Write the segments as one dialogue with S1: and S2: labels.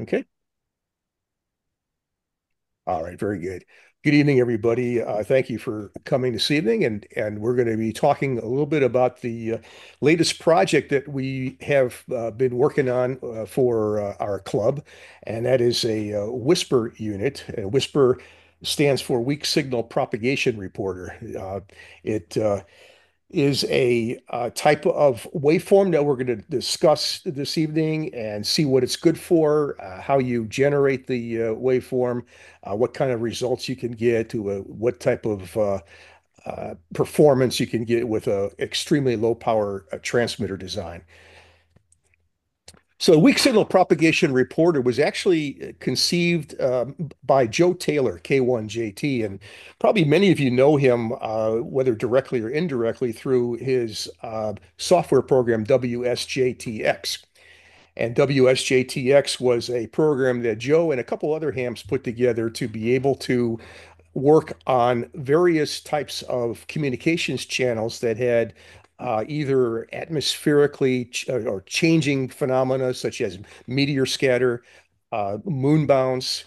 S1: Okay. All right, very good. Good evening, everybody. Uh, thank you for coming this evening, and and we're going to be talking a little bit about the uh, latest project that we have uh, been working on uh, for uh, our club, and that is a uh, WSPR unit. Whisper stands for Weak Signal Propagation Reporter. it is a uh, type of waveform that we're going to discuss this evening and see what it's good for, uh, how you generate the uh, waveform, uh, what kind of results you can get, to what type of uh, uh, performance you can get with an extremely low power transmitter design. So, weak signal propagation reporter was actually conceived um, by Joe Taylor, K1JT, and probably many of you know him, uh, whether directly or indirectly, through his uh, software program WSJT-X. And WSJT-X was a program that Joe and a couple other hams put together to be able to work on various types of communications channels that had uh, either atmospherically ch or changing phenomena such as meteor scatter, uh, moon bounce,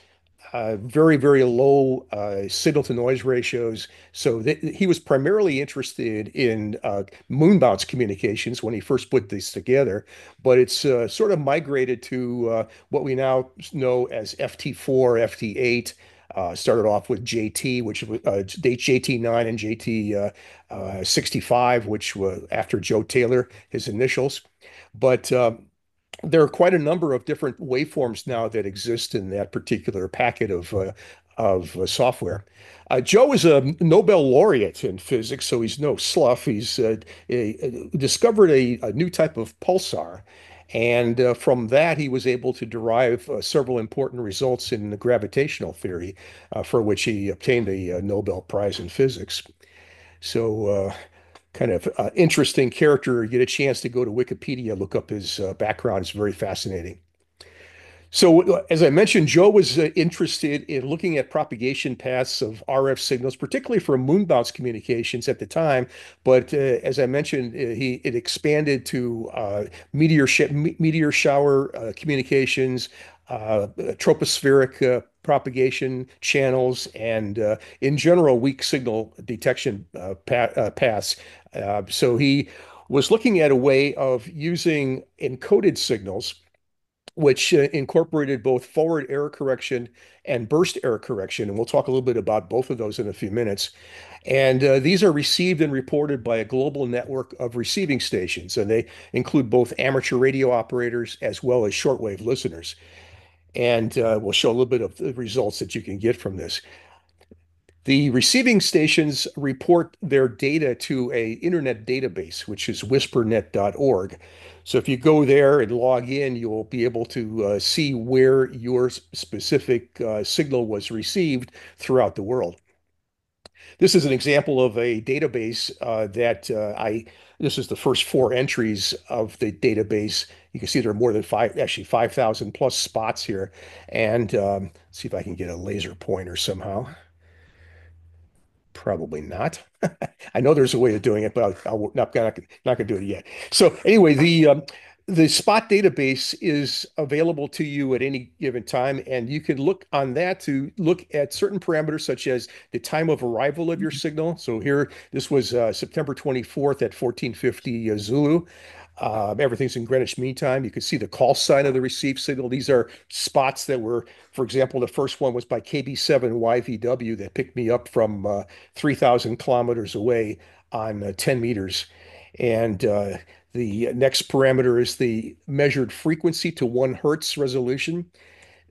S1: uh, very, very low uh, signal to noise ratios. So he was primarily interested in uh, moon bounce communications when he first put these together, but it's uh, sort of migrated to uh, what we now know as FT4, FT8, uh, started off with JT, which was uh, JT9 and JT65, uh, which was after Joe Taylor, his initials. But um, there are quite a number of different waveforms now that exist in that particular packet of uh, of uh, software. Uh, Joe is a Nobel laureate in physics, so he's no slough. He's uh, a, a, discovered a, a, new type of pulsar, and uh, from that, he was able to derive uh, several important results in the gravitational theory, uh, for which he obtained a, uh, Nobel Prize in physics. So, uh, kind of uh, interesting character. You get a chance to go to Wikipedia, look up his background. It's very fascinating. So, as I mentioned, Joe was uh, interested in looking at propagation paths of RF signals, particularly for moon bounce communications at the time. But uh, as I mentioned, uh, he it expanded to uh, meteor sh meteor shower uh, communications, uh, tropospheric propagation channels, and in general, weak signal detection pa paths. so he was looking at a way of using encoded signals which uh, incorporated both forward error correction and burst error correction. And we'll talk a little bit about both of those in a few minutes. And uh, these are received and reported by a global network of receiving stations, and they include both amateur radio operators as well as shortwave listeners. And uh, we'll show a little bit of the results that you can get from this. The receiving stations report their data to a internet database, which is wsprnet.org. So if you go there and log in, you'll be able to uh, see where your specific uh, signal was received throughout the world. This is an example of a database uh, that uh, I, this is the first four entries of the database. You can see there are more than five, actually 5,000 plus spots here. And um, see if I can get a laser pointer somehow. Probably not. I know there's a way of doing it, but I'll, i not, not, not going to do it yet. So anyway, the um, the spot database is available to you at any given time, and you can look on that to look at certain parameters such as the time of arrival of your mm-hmm. signal. So here, this was uh, September 24th at 1450 uh, Zulu. Um, everything's in Greenwich Mean Time. You can see the call sign of the received signal. These are spots that were, for example, the first one was by KB7YVW that picked me up from uh, 3,000 kilometers away on uh, 10 meters. And uh, the next parameter is the measured frequency to one hertz resolution.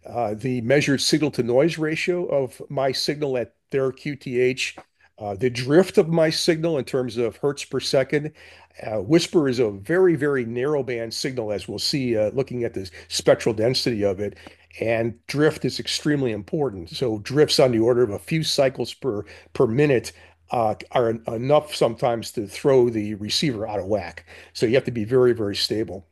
S1: Uh, the measured signal to noise ratio of my signal at their QTH uh, the drift of my signal in terms of hertz per second. Uh, WSPR is a very, very narrow band signal, as we'll see uh, looking at the spectral density of it. And drift is extremely important. So drifts on the order of a few cycles per per minute uh, are enough sometimes to throw the receiver out of whack. So you have to be very, very stable.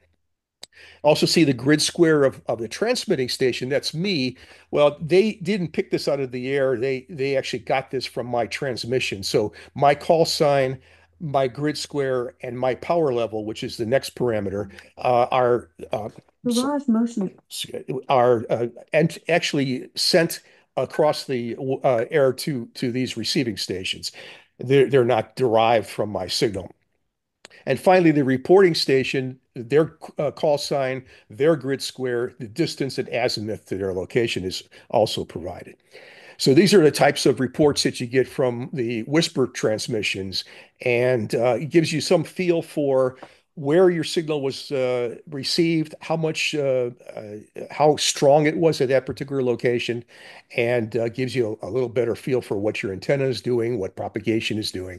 S1: Also see the grid square of, of the transmitting station. That's me. Well, they didn't pick this out of the air. They they actually got this from my transmission. So my call sign my grid square, and my power level, which is the next parameter, uh, are uh,
S2: Garage motion.
S1: are uh, and actually sent across the uh, air to to these receiving stations. They're, they're not derived from my signal. And finally, the reporting station, their uh, call sign, their grid square, the distance and azimuth to their location is also provided. So these are the types of reports that you get from the whisper transmissions, and uh, it gives you some feel for where your signal was uh, received, how much, uh, uh, how strong it was at that particular location, and uh, gives you a, a little better feel for what your antenna is doing, what propagation is doing.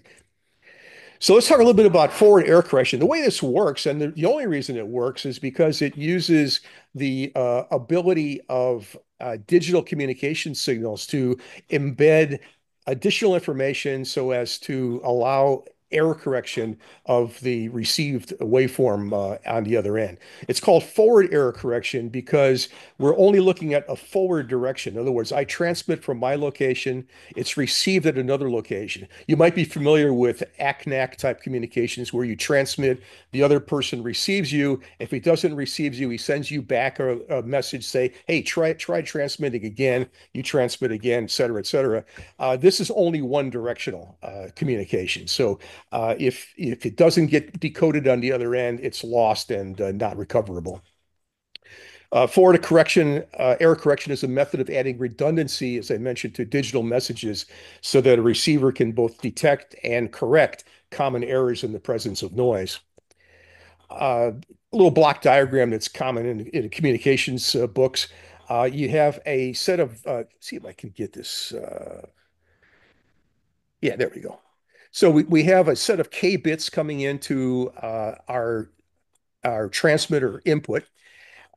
S1: So let's talk a little bit about forward error correction. The way this works, and the, the only reason it works is because it uses the uh, ability of uh, digital communication signals to embed additional information so as to allow error correction of the received waveform uh, on the other end. It's called forward error correction because we're only looking at a forward direction. In other words, I transmit from my location, it's received at another location. You might be familiar with ACK/NACK type communications where you transmit, the other person receives you. If he doesn't receive you, he sends you back a, a message, say, hey, try, try transmitting again. You transmit again, et cetera, et cetera. Uh, this is only one directional uh, communication. So uh, if if it doesn't get decoded on the other end, it's lost and uh, not recoverable. Uh, forward correction, uh, error correction is a method of adding redundancy, as I mentioned, to digital messages so that a receiver can both detect and correct common errors in the presence of noise. Uh, a little block diagram that's common in, in communications uh, books. Uh, you have a set of, see if I can get this. yeah, there we go. So we, we have a set of K bits coming into uh, our, our transmitter input.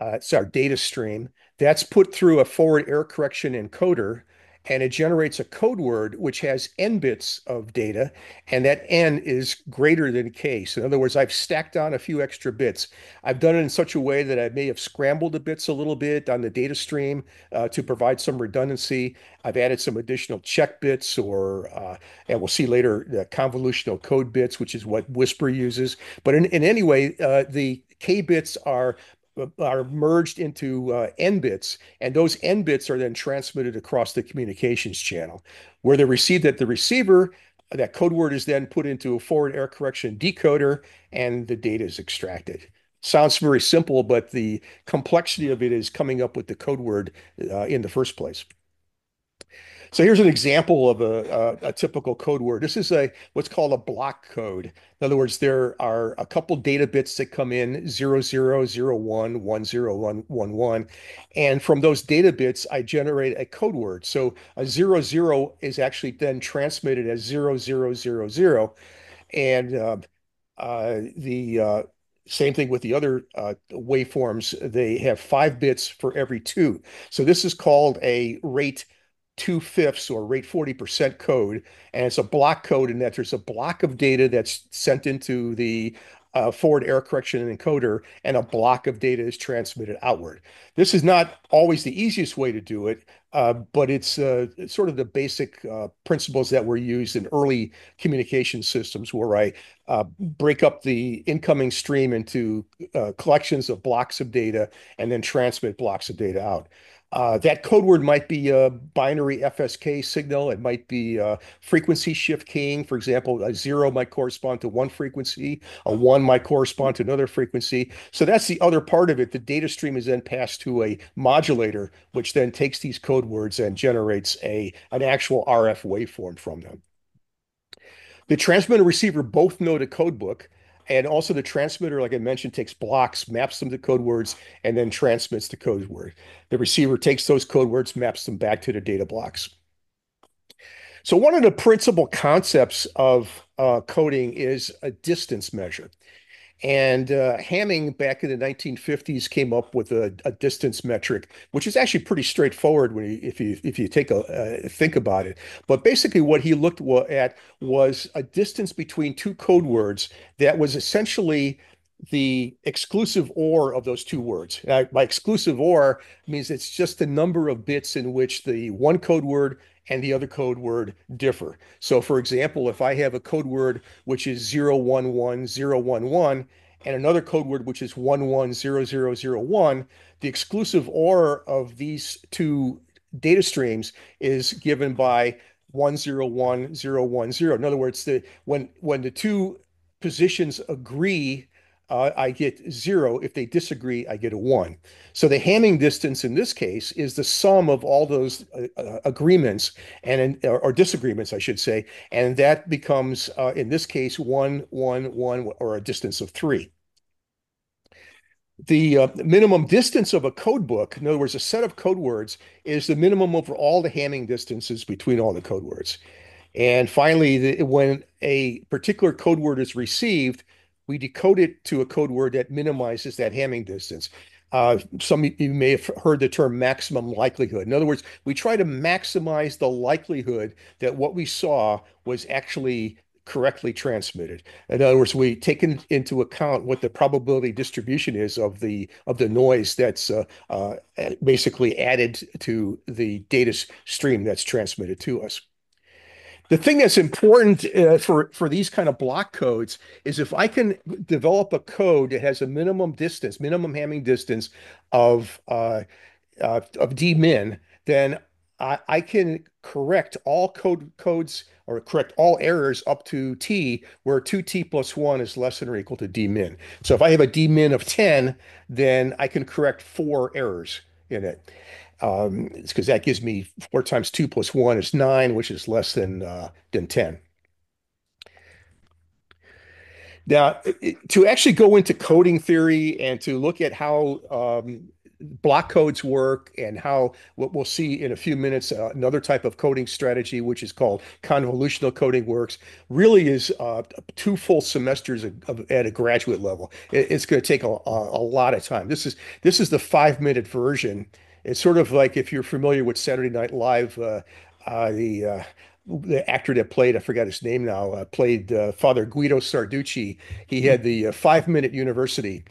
S1: Uh, it's our data stream. That's put through a forward error correction encoder and it generates a code word which has n bits of data, and that n is greater than k. So in other words, I've stacked on a few extra bits. I've done it in such a way that I may have scrambled the bits a little bit on the data stream uh, to provide some redundancy. I've added some additional check bits, or uh, and we'll see later the convolutional code bits, which is what Whisper uses. But in, in any way, uh, the K bits are are merged into uh, N bits, and those N bits are then transmitted across the communications channel. Where they're received at the receiver, that code word is then put into a forward error correction decoder, and the data is extracted. Sounds very simple, but the complexity of it is coming up with the code word uh, in the first place. So here's an example of a, a, a, typical code word. This is a what's called a block code. In other words, there are a couple data bits that come in 0001, 10111. And from those data bits, I generate a code word. So a 00 is actually then transmitted as 0000. And uh, uh, the uh, same thing with the other uh, waveforms. They have five bits for every two. So this is called a rate two fifths or rate 40% code. And it's a block code in that there's a block of data that's sent into the uh, forward error correction encoder and a block of data is transmitted outward. This is not always the easiest way to do it, uh, but it's, uh, sort of the basic uh, principles that were used in early communication systems where I uh, break up the incoming stream into uh, collections of blocks of data and then transmit blocks of data out. Uh, that code word might be a binary FSK signal. It might be a frequency shift keying. For example, a zero might correspond to one frequency, a one might correspond to another frequency. So that's the other part of it. The data stream is then passed to a modulator, which then takes these code words and generates a an actual RF waveform from them. The transmitter and receiver both know the code book. And also the transmitter, like I mentioned, takes blocks, maps them to code words, and then transmits the code word. The receiver takes those code words, maps them back to the data blocks. So one of the principal concepts of uh, coding is a distance measure. And uh, Hamming back in the 1950s came up with a, a, distance metric, which is actually pretty straightforward when you, if you if you take a uh, think about it. But basically, what he looked at was a distance between two code words that was essentially the exclusive OR of those two words. Uh, by exclusive OR means it's just the number of bits in which the one code word and the other code word differ. So for example, if I have a code word which is 011011 and another code word which is 110001, the exclusive OR of these two data streams is given by 101010. In other words, the when when the two positions agree uh, I get zero. If they disagree, I get a one. So the Hamming distance in this case is the sum of all those uh, uh, agreements and or, or, disagreements, I should say, and that becomes uh, in this case one, one, one, or a distance of three. The uh, minimum distance of a code book, in other words, a set of code words, is the minimum over all the Hamming distances between all the code words. And finally, the, when a particular code word is received, we decode it to a code word that minimizes that Hamming distance. Uh, some of you may have heard the term maximum likelihood. In other words, we try to maximize the likelihood that what we saw was actually correctly transmitted. In other words, we take in, into account what the probability distribution is of the of the noise that's uh, uh, basically added to the data stream that's transmitted to us. The thing that's important uh, for for these kind of block codes is if I can develop a code that has a minimum distance, minimum Hamming distance of uh, uh, of d min, then I, I can correct all code codes or correct all errors up to t, where 2t plus 1 is less than or equal to d min. So if I have a d min of 10, then I can correct four errors in it um, because that gives me four times two plus one is nine, which is less than uh, than 10. Now, to actually go into coding theory and to look at how um, block codes work and how what we'll see in a few minutes, uh, another type of coding strategy, which is called convolutional coding works, really is uh, two full semesters of, of, at a graduate level. It, it's going to take a, a, a, lot of time. This is this is the five minute version it's sort of like if you're familiar with Saturday Night Live, uh, uh, the uh, the actor that played, I forgot his name now, uh, played uh, Father Guido Sarducci. He had the uh, five minute university,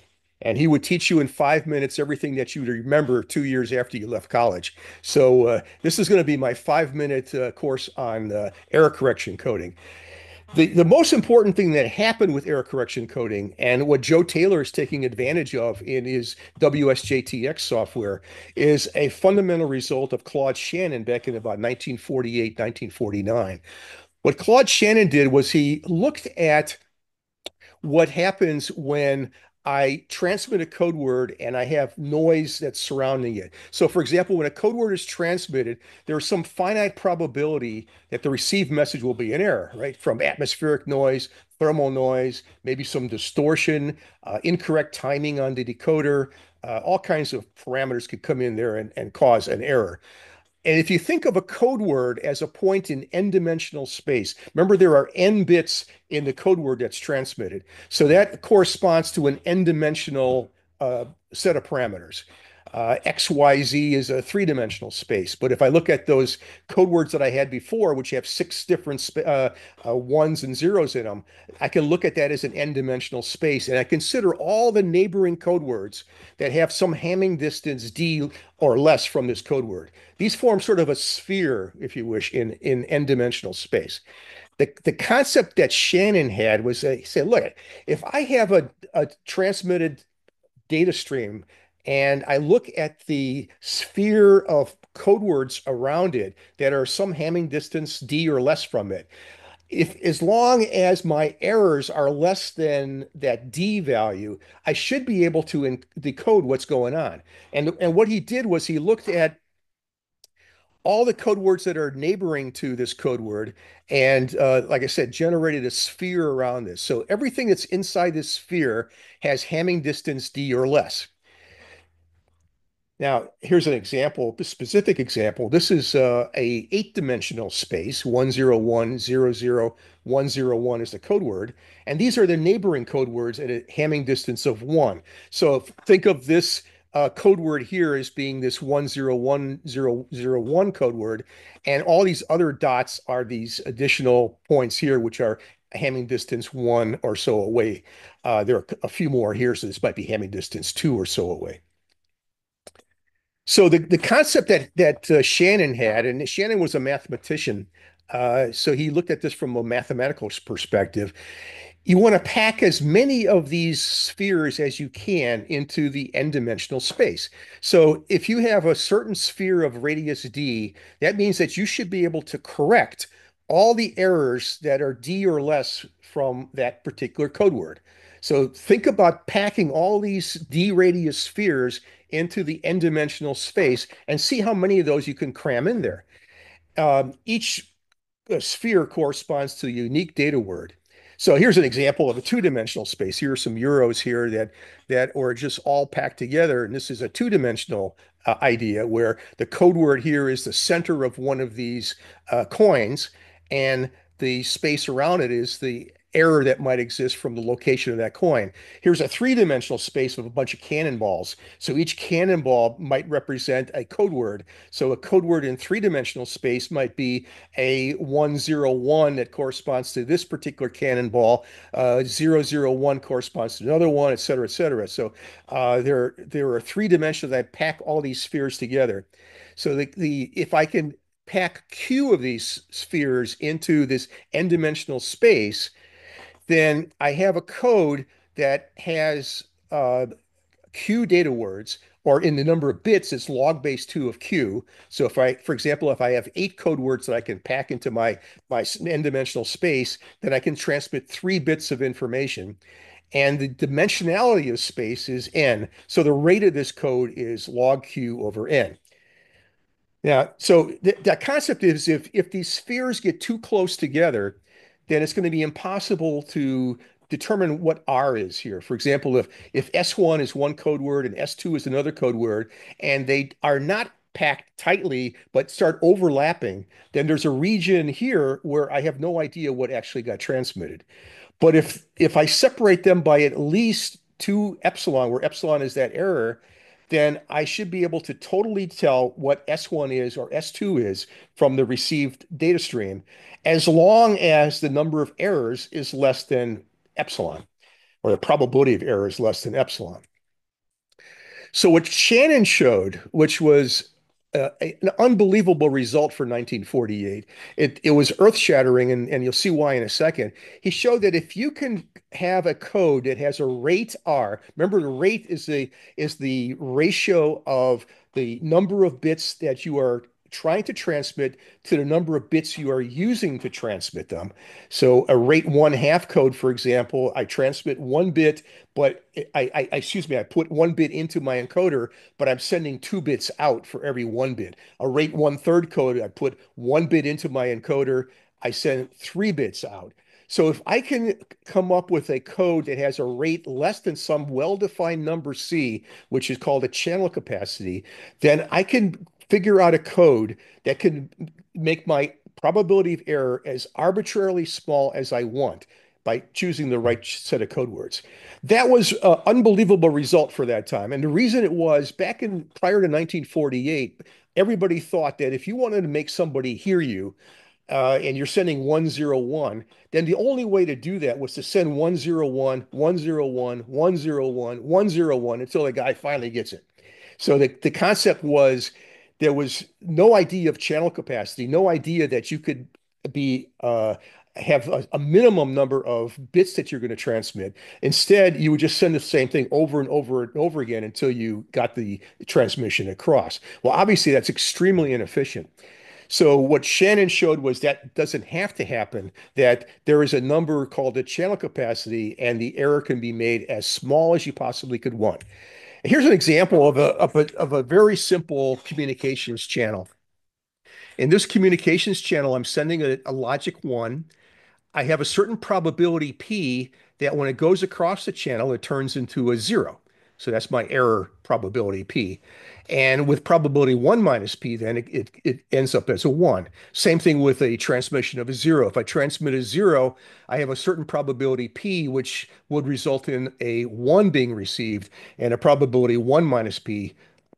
S1: and he would teach you in five minutes everything that you remember two years after you left college. So this is going to be my five minute course on error correction coding. The, the most important thing that happened with error correction coding and what Joe Taylor is taking advantage of in his WSJT-X software is a fundamental result of Claude Shannon back in about 1948, 1949. What Claude Shannon did was he looked at what happens when I transmit a code word and I have noise that's surrounding it. So, for example, when a code word is transmitted, there's some finite probability that the received message will be an error, right? From atmospheric noise, thermal noise, maybe some distortion, uh, incorrect timing on the decoder, uh, all kinds of parameters could come in there and, and cause an error. And if you think of a code word as a point in n-dimensional space, remember there are n bits in the code word that's transmitted. So that corresponds to an n-dimensional uh, set of parameters. Uh, XYZ is a three dimensional space. But if I look at those code words that I had before, which have six different uh, uh, ones and zeros in them, I can look at that as an n dimensional space. And I consider all the neighboring code words that have some Hamming distance d or less from this code word. These form sort of a sphere, if you wish, in, in n dimensional space. The, the concept that Shannon had was uh, he said, look, if I have a, a transmitted data stream and I look at the sphere of code words around it that are some Hamming distance d or less from it. If as long as my errors are less than that d value, I should be able to decode what's going on. And and what he did was he looked at all the code words that are neighboring to this code word and uh, like i said generated a sphere around this so everything that's inside this sphere has hamming distance d or less now, here's an example, a specific example. This is uh, a eight-dimensional space, 10100, is the code word, and these are the neighboring code words at a Hamming distance of one. So think of this uh, code word here as being this 101001 code word, and all these other dots are these additional points here, which are Hamming distance one or so away. Uh, there are a few more here, so this might be Hamming distance two or so away. So the, the concept that that uh, Shannon had, and Shannon was a mathematician, uh, so he looked at this from a mathematical perspective. You want to pack as many of these spheres as you can into the n-dimensional space. So if you have a certain sphere of radius d, that means that you should be able to correct all the errors that are d or less from that particular code word. So think about packing all these d radius spheres into the n-dimensional space and see how many of those you can cram in there. Um, each sphere corresponds to a unique data word. So here's an example of a two-dimensional space. Here are some euros here that that are just all packed together, and this is a two-dimensional uh, idea where the code word here is the center of one of these uh, coins, and the space around it is the error that might exist from the location of that coin. Here's a three-dimensional space with a bunch of cannonballs. So each cannonball might represent a code word. So a code word in three-dimensional space might be a 101 that corresponds to this particular cannonball. Uh, 001 corresponds to another one, et cetera, et cetera. So uh, there, there are three dimensions that pack all these spheres together. So the, the if I can pack Q of these spheres into this n-dimensional space, then I have a code that has uh, Q data words, or in the number of bits, it's log base two of Q. So if I, for example, if I have eight code words that I can pack into my, my n-dimensional space, then I can transmit three bits of information. And the dimensionality of space is n. So the rate of this code is log Q over n. Now, so th that concept is if if these spheres get too close together, then it's going to be impossible to determine what R is here. For example, if if S1 is one code word and S2 is another code word, and they are not packed tightly but start overlapping, then there's a region here where I have no idea what actually got transmitted. But if if I separate them by at least two epsilon, where epsilon is that error, then I should be able to totally tell what S1 is or S2 is from the received data stream, as long as the number of errors is less than epsilon, or the probability of error is less than epsilon. So what Shannon showed, which was uh, an unbelievable result for 1948. It, it was earth shattering, and, and you'll see why in a second. He showed that if you can have a code that has a rate R, remember the rate is the is the ratio of the number of bits that you are trying to transmit to the number of bits you are using to transmit them. So a rate one half code, for example, I transmit one bit, but I, I, excuse me, I put one bit into my encoder, but I'm sending two bits out for every one bit. A rate one third code, I put one bit into my encoder, I send three bits out. So if I can come up with a code that has a rate less than some well-defined number C, which is called a channel capacity, then I can figure out a code that can make my probability of error as arbitrarily small as I want by choosing the right set of code words. That was an unbelievable result for that time. And the reason it was back in prior to 1948, everybody thought that if you wanted to make somebody hear you, uh, and you're sending 101, then the only way to do that was to send 101, 101, 101, 101 until the guy finally gets it. So the, the concept was there was no idea of channel capacity, no idea that you could be uh, have a, a, minimum number of bits that you're going to transmit. Instead, you would just send the same thing over and over and over again until you got the transmission across. Well, obviously, that's extremely inefficient. So what Shannon showed was that doesn't have to happen, that there is a number called the channel capacity, and the error can be made as small as you possibly could want. Here's an example of a, of a, of a very simple communications channel. In this communications channel, I'm sending a, a logic one. I have a certain probability P that when it goes across the channel, it turns into a zero. So that's my error probability P. And with probability 1 minus P, then it, it, it, ends up as a 1. Same thing with a transmission of a 0. If I transmit a 0, I have a certain probability P, which would result in a 1 being received, and a probability 1 minus P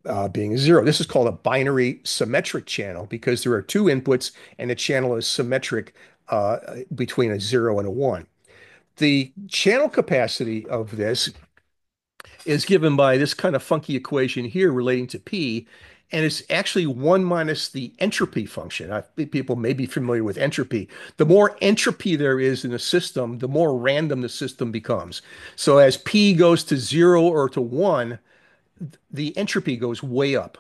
S1: uh, being a 0. This is called a binary symmetric channel because there are two inputs and the channel is symmetric uh, between a zero and a one. The channel capacity of this is given by this kind of funky equation here relating to P, and it's actually one minus the entropy function. I think people may be familiar with entropy. The more entropy there is in a system, the more random the system becomes. So as P goes to zero or to one, the entropy goes way up.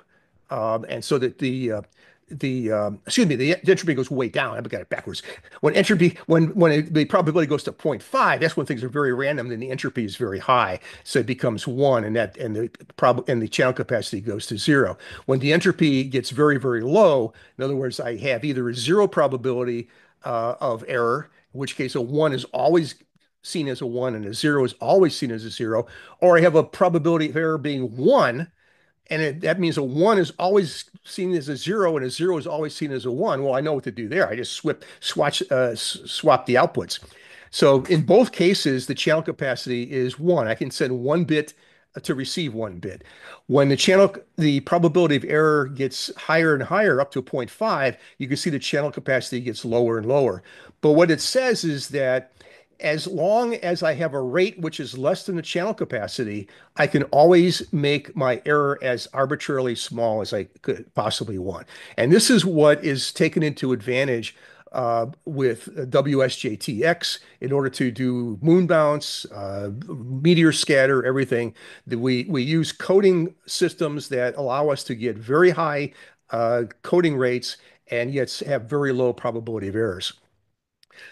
S1: Um, and so that the uh, the um, excuse me, the, entropy goes way down. I've got it backwards. When entropy, when when it, the probability goes to 0.5, that's when things are very random. Then the entropy is very high, so it becomes one, and that and the prob and the channel capacity goes to zero. When the entropy gets very very low, in other words, I have either a zero probability uh, of error, in which case a one is always seen as a one and a zero is always seen as a zero, or I have a probability of error being one and it, that means a one is always seen as a zero and a zero is always seen as a one. Well, I know what to do there. I just swip, swatch, uh, swap the outputs. So in both cases, the channel capacity is one. I can send one bit to receive one bit. When the channel, the probability of error gets higher and higher up to 0.5, you can see the channel capacity gets lower and lower. But what it says is that as long as I have a rate which is less than the channel capacity, I can always make my error as arbitrarily small as I could possibly want. And this is what is taken into advantage uh, with WSJT-X in order to do moon bounce, uh, meteor scatter, everything. That we we use coding systems that allow us to get very high uh, coding rates and yet have very low probability of errors.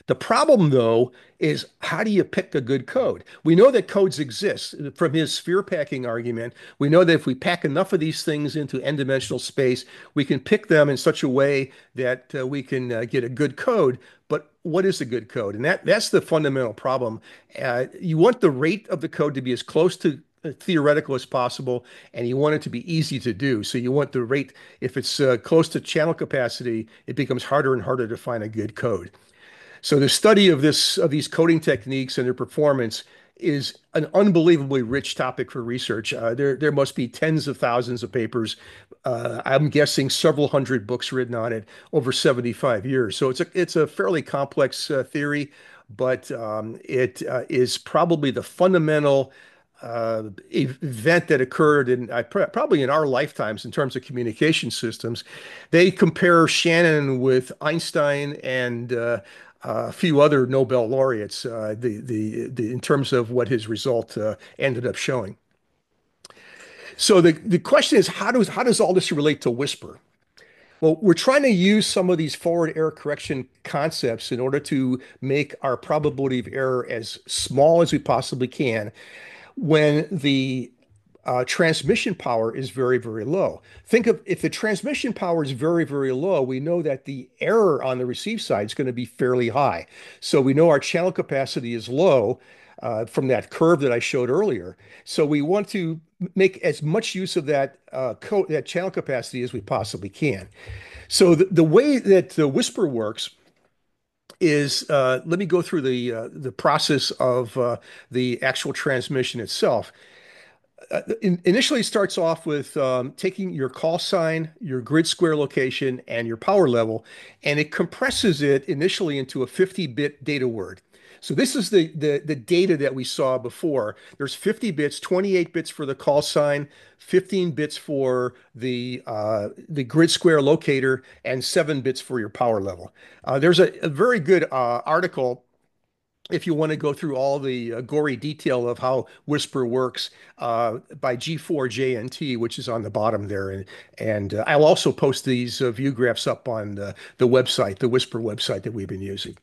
S1: The problem, though, is how do you pick a good code? We know that codes exist from his sphere packing argument. We know that if we pack enough of these things into n-dimensional space, we can pick them in such a way that uh, we can uh, get a good code. But what is a good code? And that that's the fundamental problem. Uh, you want the rate of the code to be as close to uh, theoretical as possible, and you want it to be easy to do. So you want the rate, if it's uh, close to channel capacity, it becomes harder and harder to find a good code. So the study of this of these coding techniques and their performance is an unbelievably rich topic for research. Uh, there must be tens of thousands of papers. Uh, I'm guessing several hundred books written on it over 75 years. So it's a it's a fairly complex uh, theory, but um, it is probably the fundamental event that occurred in probably in our lifetimes in terms of communication systems. They compare Shannon with Einstein and a few other Nobel laureates uh, the, the, the, in terms of what his result uh, ended up showing. So the, the question is, how does, how does all this relate to whisper? Well, we're trying to use some of these forward error correction concepts in order to make our probability of error as small as we possibly can when the uh, transmission power is very, very low. Think of if the transmission power is very, very low, we know that the error on the receive side is going to be fairly high. So we know our channel capacity is low uh, from that curve that I showed earlier. So we want to make as much use of that uh, that channel capacity as we possibly can. So the, the way that the whisper works is uh, let me go through the uh, the process of uh, the actual transmission itself uh, in, initially starts off with um, taking your call sign, your grid square location, and your power level, and it compresses it initially into a 50-bit data word. So this is the, the, the data that we saw before. There's 50 bits, 28 bits for the call sign, 15 bits for the uh, the grid square locator, and seven bits for your power level. Uh, there's a, a, very good uh, article if you want to go through all the uh, gory detail of how Whisper works uh, by G4JNT, which is on the bottom there. And, and uh, I'll also post these uh, view graphs up on the, the website, the Whisper website that we've been using.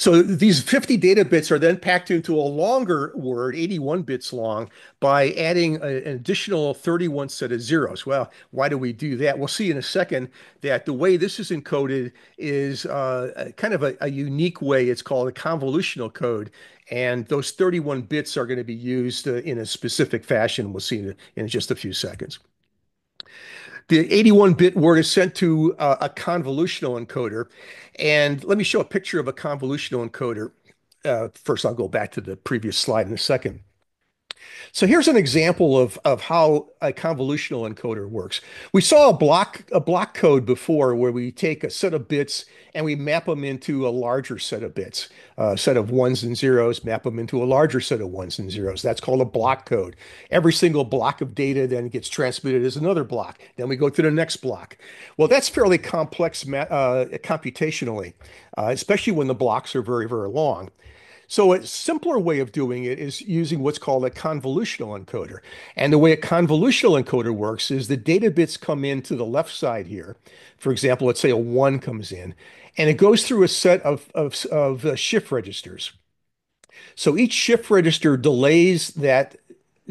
S1: So these 50 data bits are then packed into a longer word, 81 bits long, by adding a, an additional 31 set of zeros. Well, why do we do that? We'll see in a second that the way this is encoded is uh, kind of a, a unique way. It's called a convolutional code. And those 31 bits are going to be used uh, in a specific fashion. We'll see in, in just a few seconds. The 81-bit word is sent to uh, a convolutional encoder. And let me show a picture of a convolutional encoder. Uh, first, I'll go back to the previous slide in a second. So here's an example of, of how a convolutional encoder works. We saw a block a block code before where we take a set of bits and we map them into a larger set of bits, a set of ones and zeros, map them into a larger set of ones and zeros. That's called a block code. Every single block of data then gets transmitted as another block. Then we go to the next block. Well, that's fairly complex uh, computationally, uh, especially when the blocks are very, very long. So a simpler way of doing it is using what's called a convolutional encoder. And the way a convolutional encoder works is the data bits come in to the left side here. For example, let's say a one comes in, and it goes through a set of, of, of uh, shift registers. So each shift register delays that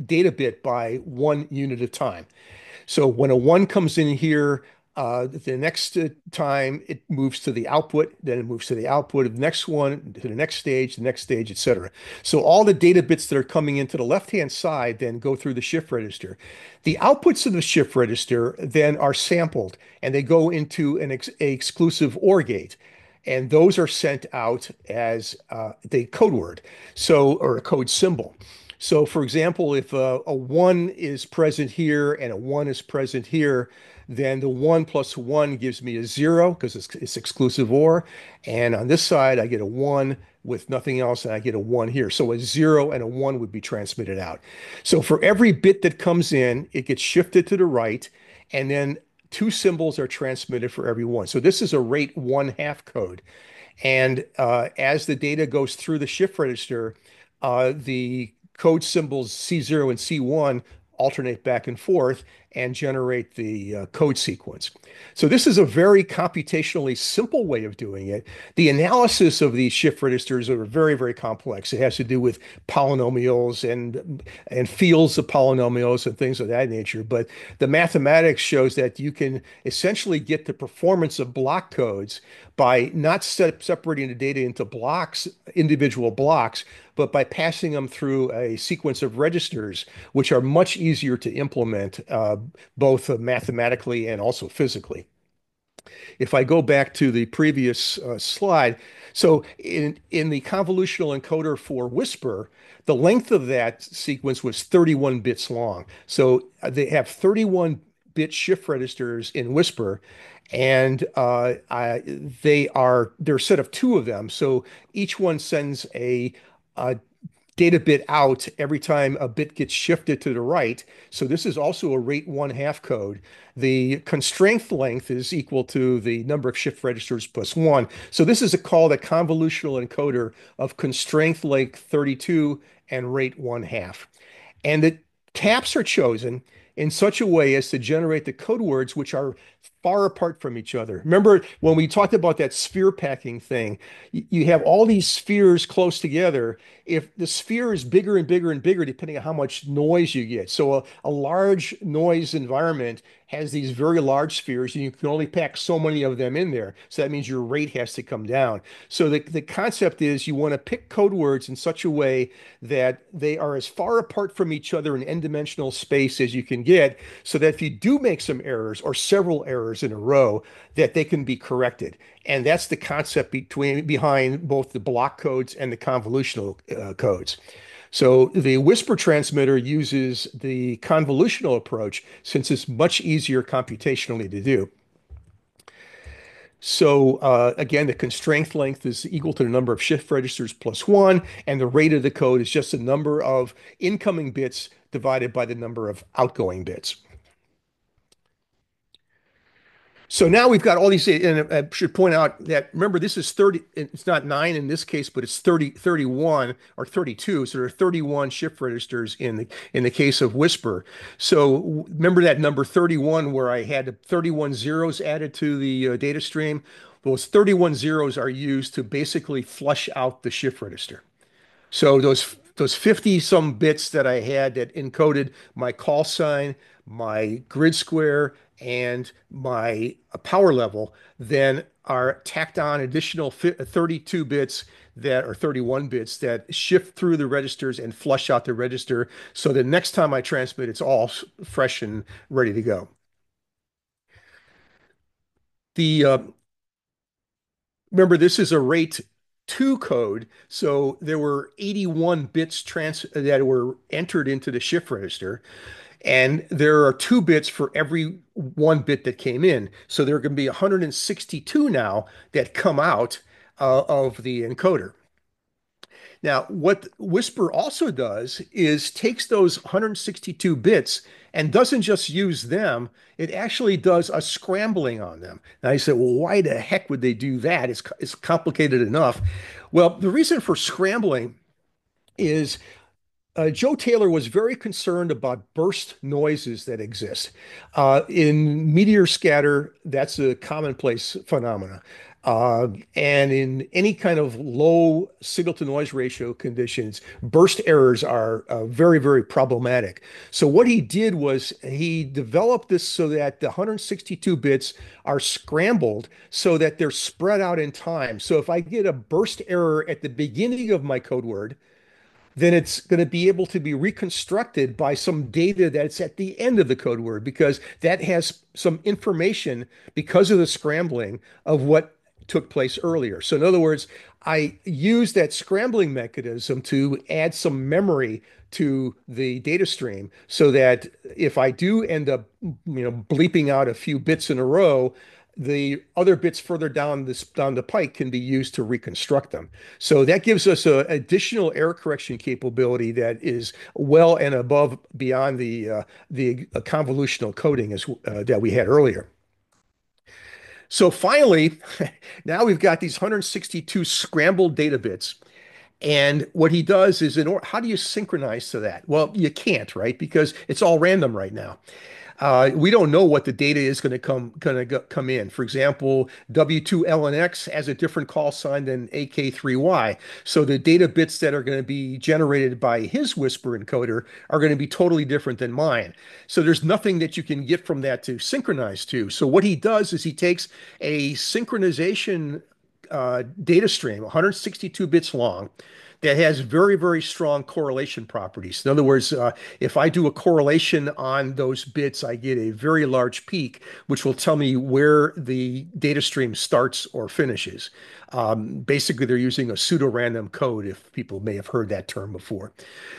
S1: data bit by one unit of time. So when a one comes in here, uh, the next uh, time it moves to the output, then it moves to the output of the next one, to the next stage, the next stage, etc. So all the data bits that are coming into the left-hand side then go through the shift register. The outputs of the shift register then are sampled and they go into an ex exclusive OR gate. And those are sent out as uh, the code word, so or a code symbol. So, for example, if a, a one is present here and a one is present here, then the one plus one gives me a zero because it's, it's exclusive OR. And on this side, I get a one with nothing else, and I get a one here. So a zero and a one would be transmitted out. So for every bit that comes in, it gets shifted to the right, and then two symbols are transmitted for every one. So this is a rate one half code. And uh, as the data goes through the shift register, uh, the code symbols C0 and C1 alternate back and forth and generate the uh, code sequence. So this is a very computationally simple way of doing it. The analysis of these shift registers are very, very complex. It has to do with polynomials and and fields of polynomials and things of that nature. But the mathematics shows that you can essentially get the performance of block codes by not separating the data into blocks, individual blocks, but by passing them through a sequence of registers, which are much easier to implement uh, both mathematically and also physically. If I go back to the previous uh, slide, so in, in the convolutional encoder for Whisper, the length of that sequence was 31 bits long. So uh, they have 31 bit shift registers in Whisper, and uh, I, they are they're set of two of them. So each one sends a, a data bit out every time a bit gets shifted to the right. So this is also a rate one half code. The constraint length is equal to the number of shift registers plus one. So this is a called a convolutional encoder of constraint length 32 and rate one half. And the taps are chosen in such a way as to generate the code words which are far apart from each other. Remember when we talked about that sphere packing thing, you have all these spheres close together. If the sphere is bigger and bigger and bigger, depending on how much noise you get. So a, a large noise environment has these very large spheres and you can only pack so many of them in there. So that means your rate has to come down. So the, the concept is you want to pick code words in such a way that they are as far apart from each other in n-dimensional space as you can get so that if you do make some errors or several errors in a row, that they can be corrected. And that's the concept between behind both the block codes and the convolutional uh, codes. So the whisper transmitter uses the convolutional approach since it's much easier computationally to do. So uh, again, the constraint length is equal to the number of shift registers plus one, and the rate of the code is just the number of incoming bits divided by the number of outgoing bits. So now we've got all these, and I should point out that remember this is 30, it's not nine in this case, but it's 30, 31 or 32. So there are 31 shift registers in the in the case of Whisper. So remember that number 31 where I had 31 zeros added to the uh, data stream. Those 31 zeros are used to basically flush out the shift register. So those those 50 some bits that I had that encoded my call sign, my grid square, and my uh, power level, then are tacked on additional uh, 32 bits that are 31 bits that shift through the registers and flush out the register. So the next time I transmit, it's all fresh and ready to go. The uh, remember this is a rate two code. So there were 81 bits trans uh, that were entered into the shift register. And there are two bits for every one bit that came in. So there are going to be 162 now that come out uh, of the encoder. Now, what Whisper also does is takes those 162 bits and doesn't just use them, it actually does a scrambling on them. Now, you said, well, why the heck would they do that? It's, it's complicated enough. Well, the reason for scrambling is uh, Joe Taylor was very concerned about burst noises that exist. Uh, in meteor scatter, that's a commonplace phenomena. Uh, and in any kind of low signal to noise ratio conditions, burst errors are uh, very, very problematic. So what he did was he developed this so that the 162 bits are scrambled so that they're spread out in time. So if I get a burst error at the beginning of my code word, then it's going to be able to be reconstructed by some data that's at the end of the code word because that has some information because of the scrambling of what took place earlier. So in other words, I use that scrambling mechanism to add some memory to the data stream so that if I do end up, you know, bleeping out a few bits in a row, the other bits further down this down the pike can be used to reconstruct them. So that gives us an additional error correction capability that is well and above beyond the uh, the convolutional coding as uh, that we had earlier. So finally, now we've got these 162 scrambled data bits. And what he does is, in or how do you synchronize to that? Well, you can't, right? Because it's all random right now. Uh, we don't know what the data is going to come going to come in. For example, W2LNX has a different call sign than AK3Y. So the data bits that are going to be generated by his whisper encoder are going to be totally different than mine. So there's nothing that you can get from that to synchronize to. So what he does is he takes a synchronization uh, data stream, 162 bits long, that has very, very strong correlation properties. In other words, uh, if I do a correlation on those bits, I get a very large peak, which will tell me where the data stream starts or finishes. Um, basically, they're using a pseudo-random code, if people may have heard that term before.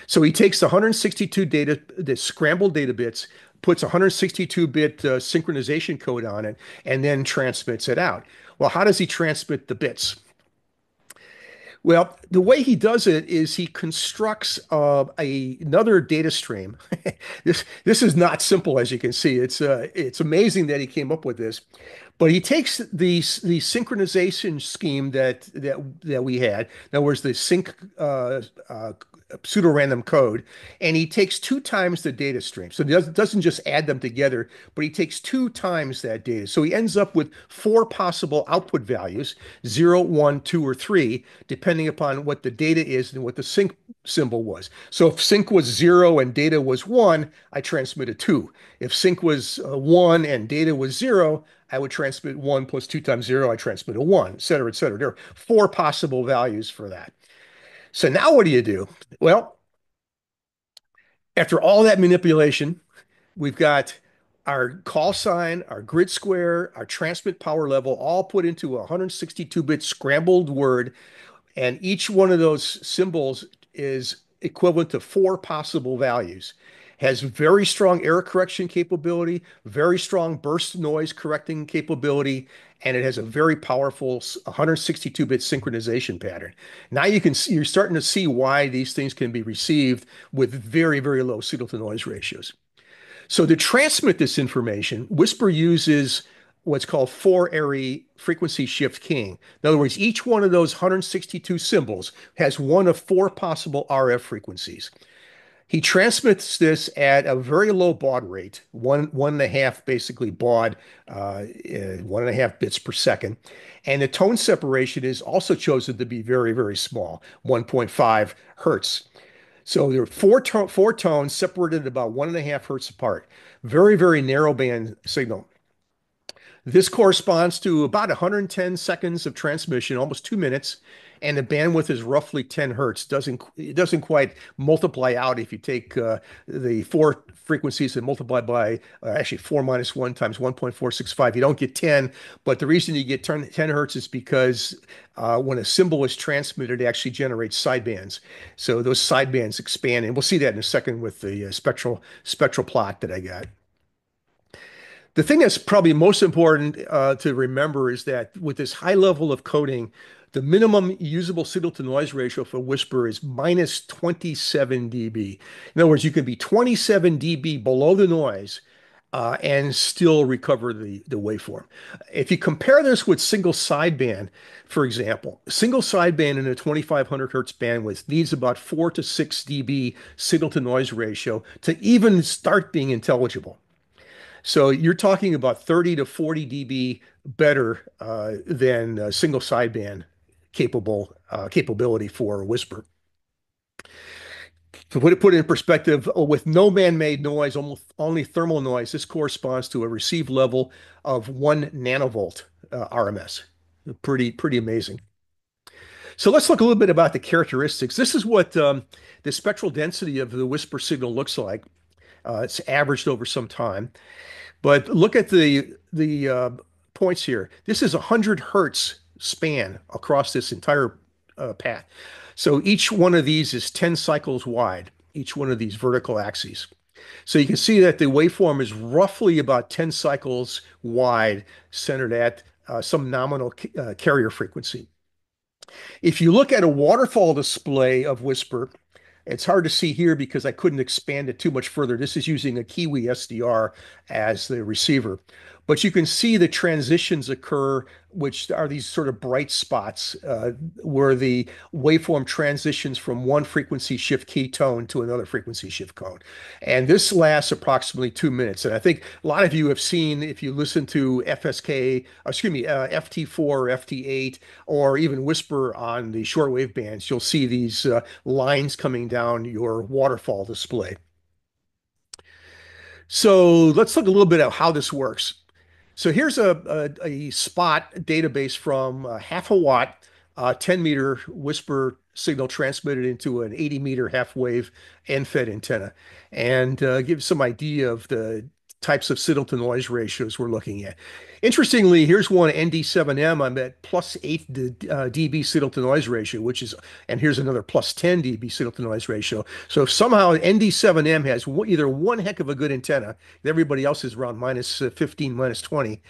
S1: So he takes the 162 data, the scrambled data bits, puts 162-bit uh, synchronization code on it, and then transmits it out. Well, how does he transmit the bits? Well, the way he does it is he constructs uh, a, another data stream. this this is not simple, as you can see. It's uh, it's amazing that he came up with this, but he takes the the synchronization scheme that that that we had. In other words, the sync uh, uh, pseudo-random code, and he takes two times the data stream. So he doesn't just add them together, but he takes two times that data. So he ends up with four possible output values, zero, one, two, or three, depending upon what the data is and what the sync symbol was. So if sync was zero and data was one, I transmitted two. If sync was uh, one and data was zero, I would transmit one plus two times zero, I transmit a one, et cetera, et cetera. There are four possible values for that. So now what do you do? Well, after all that manipulation, we've got our call sign, our grid square, our transmit power level all put into a 162-bit scrambled word. And each one of those symbols is equivalent to four possible values has very strong error correction capability, very strong burst noise correcting capability, and it has a very powerful 162-bit synchronization pattern. Now you can see, you're starting to see why these things can be received with very, very low signal to noise ratios. So to transmit this information, Whisper uses what's called four-ary frequency shift keying. In other words, each one of those 162 symbols has one of four possible RF frequencies. He transmits this at a very low baud rate, one one and a half basically baud, uh, one and a half bits per second, and the tone separation is also chosen to be very very small, 1.5 hertz. So there are four to four tones separated about one and a half hertz apart. Very very narrow band signal. This corresponds to about 110 seconds of transmission, almost two minutes, and the bandwidth is roughly 10 hertz. Doesn't it doesn't quite multiply out if you take uh, the four frequencies and multiply by uh, actually four minus one times 1.465. You don't get 10, but the reason you get 10, hertz is because uh, when a symbol is transmitted, it actually generates sidebands. So those sidebands expand, and we'll see that in a second with the uh, spectral spectral plot that I got. The thing that's probably most important uh, to remember is that with this high level of coding, the minimum usable signal to noise ratio for whisper is minus 27 dB. In other words, you can be 27 dB below the noise uh, and still recover the, waveform. If you compare this with single sideband, for example, single sideband in a 2500 hertz bandwidth needs about 4 to 6 dB signal to noise ratio to even start being intelligible. So you're talking about 30 to 40 dB better uh, than a single sideband capable uh, capability for a whisper. To put it, put it in perspective, uh, with no man-made noise, almost only thermal noise, this corresponds to a received level of one nanovolt uh, RMS. Pretty, pretty amazing. So let's look a little bit about the characteristics. This is what um, the spectral density of the whisper signal looks like. Uh, it's averaged over some time. But look at the the uh, points here. This is 100 hertz span across this entire uh, path. So each one of these is 10 cycles wide, each one of these vertical axes. So you can see that the waveform is roughly about 10 cycles wide, centered at uh, some nominal uh, carrier frequency. If you look at a waterfall display of WSPR, it's hard to see here because I couldn't expand it too much further. This is using a Kiwi SDR as the receiver. But you can see the transitions occur, which are these sort of bright spots uh, where the waveform transitions from one frequency shift key tone to another frequency shift cone. And this lasts approximately two minutes. And I think a lot of you have seen, if you listen to FSK, excuse me, uh, FT4 or FT8, or even Whisper on the shortwave bands, you'll see these uh, lines coming down your waterfall display. So let's look a little bit at how this works. So here's a, a, a spot database from uh, half a watt, uh, 10 meter whisper signal transmitted into an 80 meter half wave end fed antenna. And uh, give some idea of the types of signal to noise ratios we're looking at. Interestingly, here's one ND7M. I'm at plus 8 uh, dB signal to noise ratio, which is, and here's another plus 10 dB signal to noise ratio. So somehow ND7M has either one heck of a good antenna, everybody else is around minus, uh, 15, minus 20,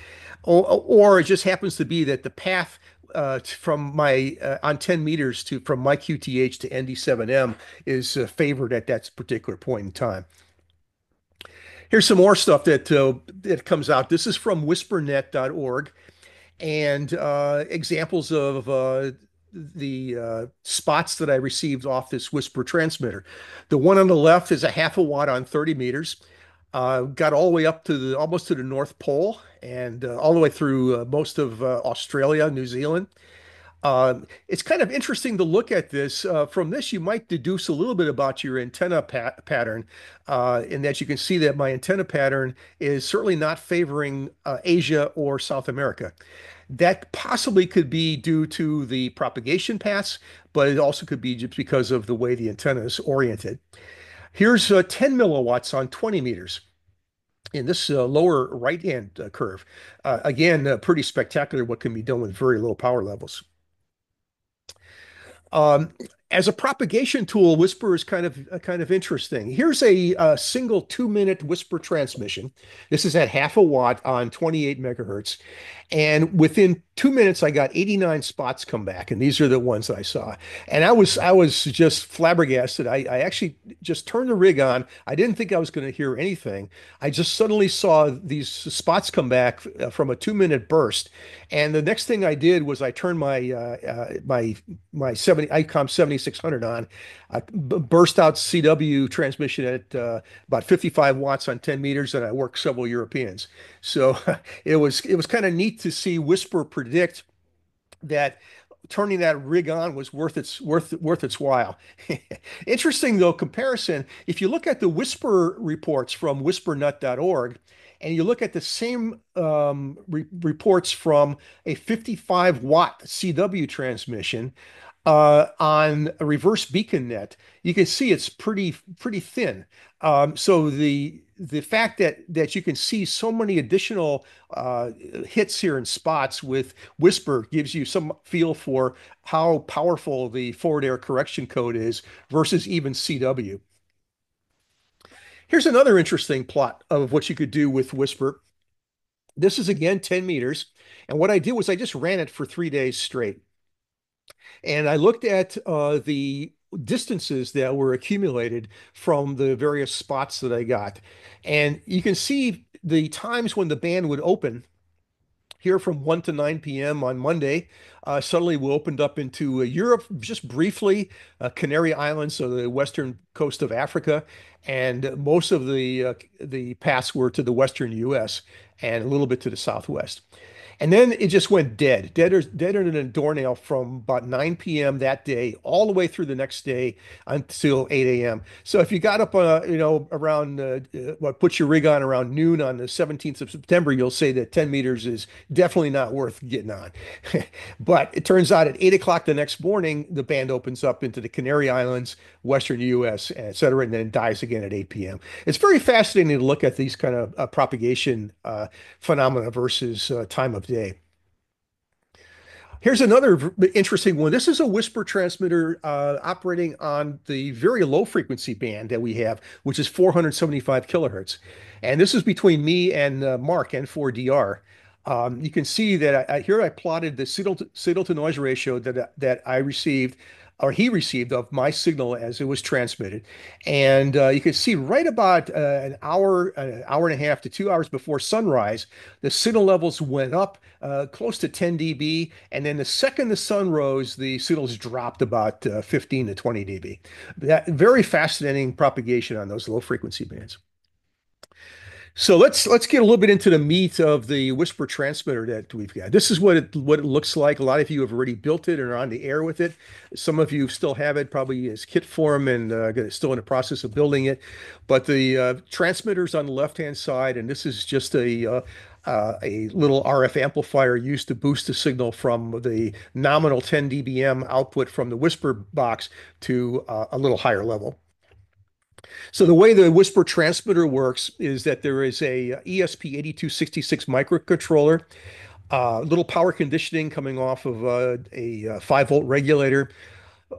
S1: or, or it just happens to be that the path uh, from my uh, on 10 meters to from my QTH to ND7M is uh, favored at that particular point in time. Here's some more stuff that uh, that comes out. This is from whispernet.org and uh, examples of uh, the uh, spots that I received off this whisper transmitter. The one on the left is a half a watt on 30 meters. Uh, got all the way up to the almost to the North Pole and uh, all the way through most of Australia, New Zealand. Um, it's kind of interesting to look at this. Uh, from this, you might deduce a little bit about your antenna pat pattern, uh, in that you can see that my antenna pattern is certainly not favoring uh, Asia or South America. That possibly could be due to the propagation paths, but it also could be just because of the way the antenna is oriented. Here's uh, 10 milliwatts on 20 meters in this uh, lower right-hand uh, curve. Uh, again, uh, pretty spectacular what can be done with very low power levels. Um, as a propagation tool, Whisper is kind of uh, kind of interesting. Here's a, a single two-minute Whisper transmission. This is at half a watt on 28 megahertz, and within two minutes, I got 89 spots come back, and these are the ones that I saw. And I was I was just flabbergasted. I, I actually just turned the rig on. I didn't think I was going to hear anything. I just suddenly saw these spots come back uh, from a two-minute burst, and the next thing I did was I turned my uh, uh, my my 70 ICOM 7600 on. I burst out CW transmission at uh, about 55 watts on 10 meters, and I worked several Europeans. So it was it was kind of neat to see Whisper predict that turning that rig on was worth its worth worth its while. Interesting though comparison. If you look at the Whisper reports from WhisperNet.org, and you look at the same um, re reports from a 55 watt CW transmission uh, on a reverse beacon net, you can see it's pretty pretty thin. Um, so the the fact that that you can see so many additional uh, hits here and spots with Whisper gives you some feel for how powerful the forward error correction code is versus even CW. Here's another interesting plot of what you could do with Whisper. This is again 10 meters. And what I did was I just ran it for three days straight. And I looked at uh, the distances that were accumulated from the various spots that I got. And you can see the times when the band would open here from 1 to 9 p.m. on Monday. Uh, suddenly we opened up into uh, Europe just briefly, uh, Canary Islands, so the western coast of Africa, and most of the uh, the paths were to the western U.S. and a little bit to the southwest. And then it just went dead, deader, deader than a doornail from about 9 p.m. that day all the way through the next day until 8 a.m. So if you got up, uh, you know, around uh, uh, what put your rig on around noon on the 17th of September, you'll say that 10 meters is definitely not worth getting on. but it turns out at 8 o'clock the next morning, the band opens up into the Canary Islands, Western U.S., et cetera, and then dies again at 8 p.m. It's very fascinating to look at these kind of uh, propagation uh, phenomena versus uh, time of day. Here's another interesting one. This is a whisper transmitter uh, operating on the very low frequency band that we have, which is 475 kilohertz. And this is between me and uh, Mark N4DR. Um, you can see that I, I, here I plotted the signal to, signal to noise ratio that, that I received or he received of my signal as it was transmitted. And uh, you can see right about uh, an hour, an hour and a half to two hours before sunrise, the signal levels went up uh, close to 10 dB. And then the second the sun rose, the signals dropped about uh, 15 to 20 dB. That very fascinating propagation on those low frequency bands. So let's let's get a little bit into the meat of the Whisper transmitter that we've got. This is what it what it looks like. A lot of you have already built it and are on the air with it. Some of you still have it, probably as kit form, and uh, still in the process of building it. But the uh, transmitter's on the left hand side, and this is just a uh, uh, a little RF amplifier used to boost the signal from the nominal 10 dBm output from the Whisper box to uh, a little higher level. So the way the whisper transmitter works is that there is a ESP8266 microcontroller, a uh, little power conditioning coming off of uh, a, a 5 volt regulator,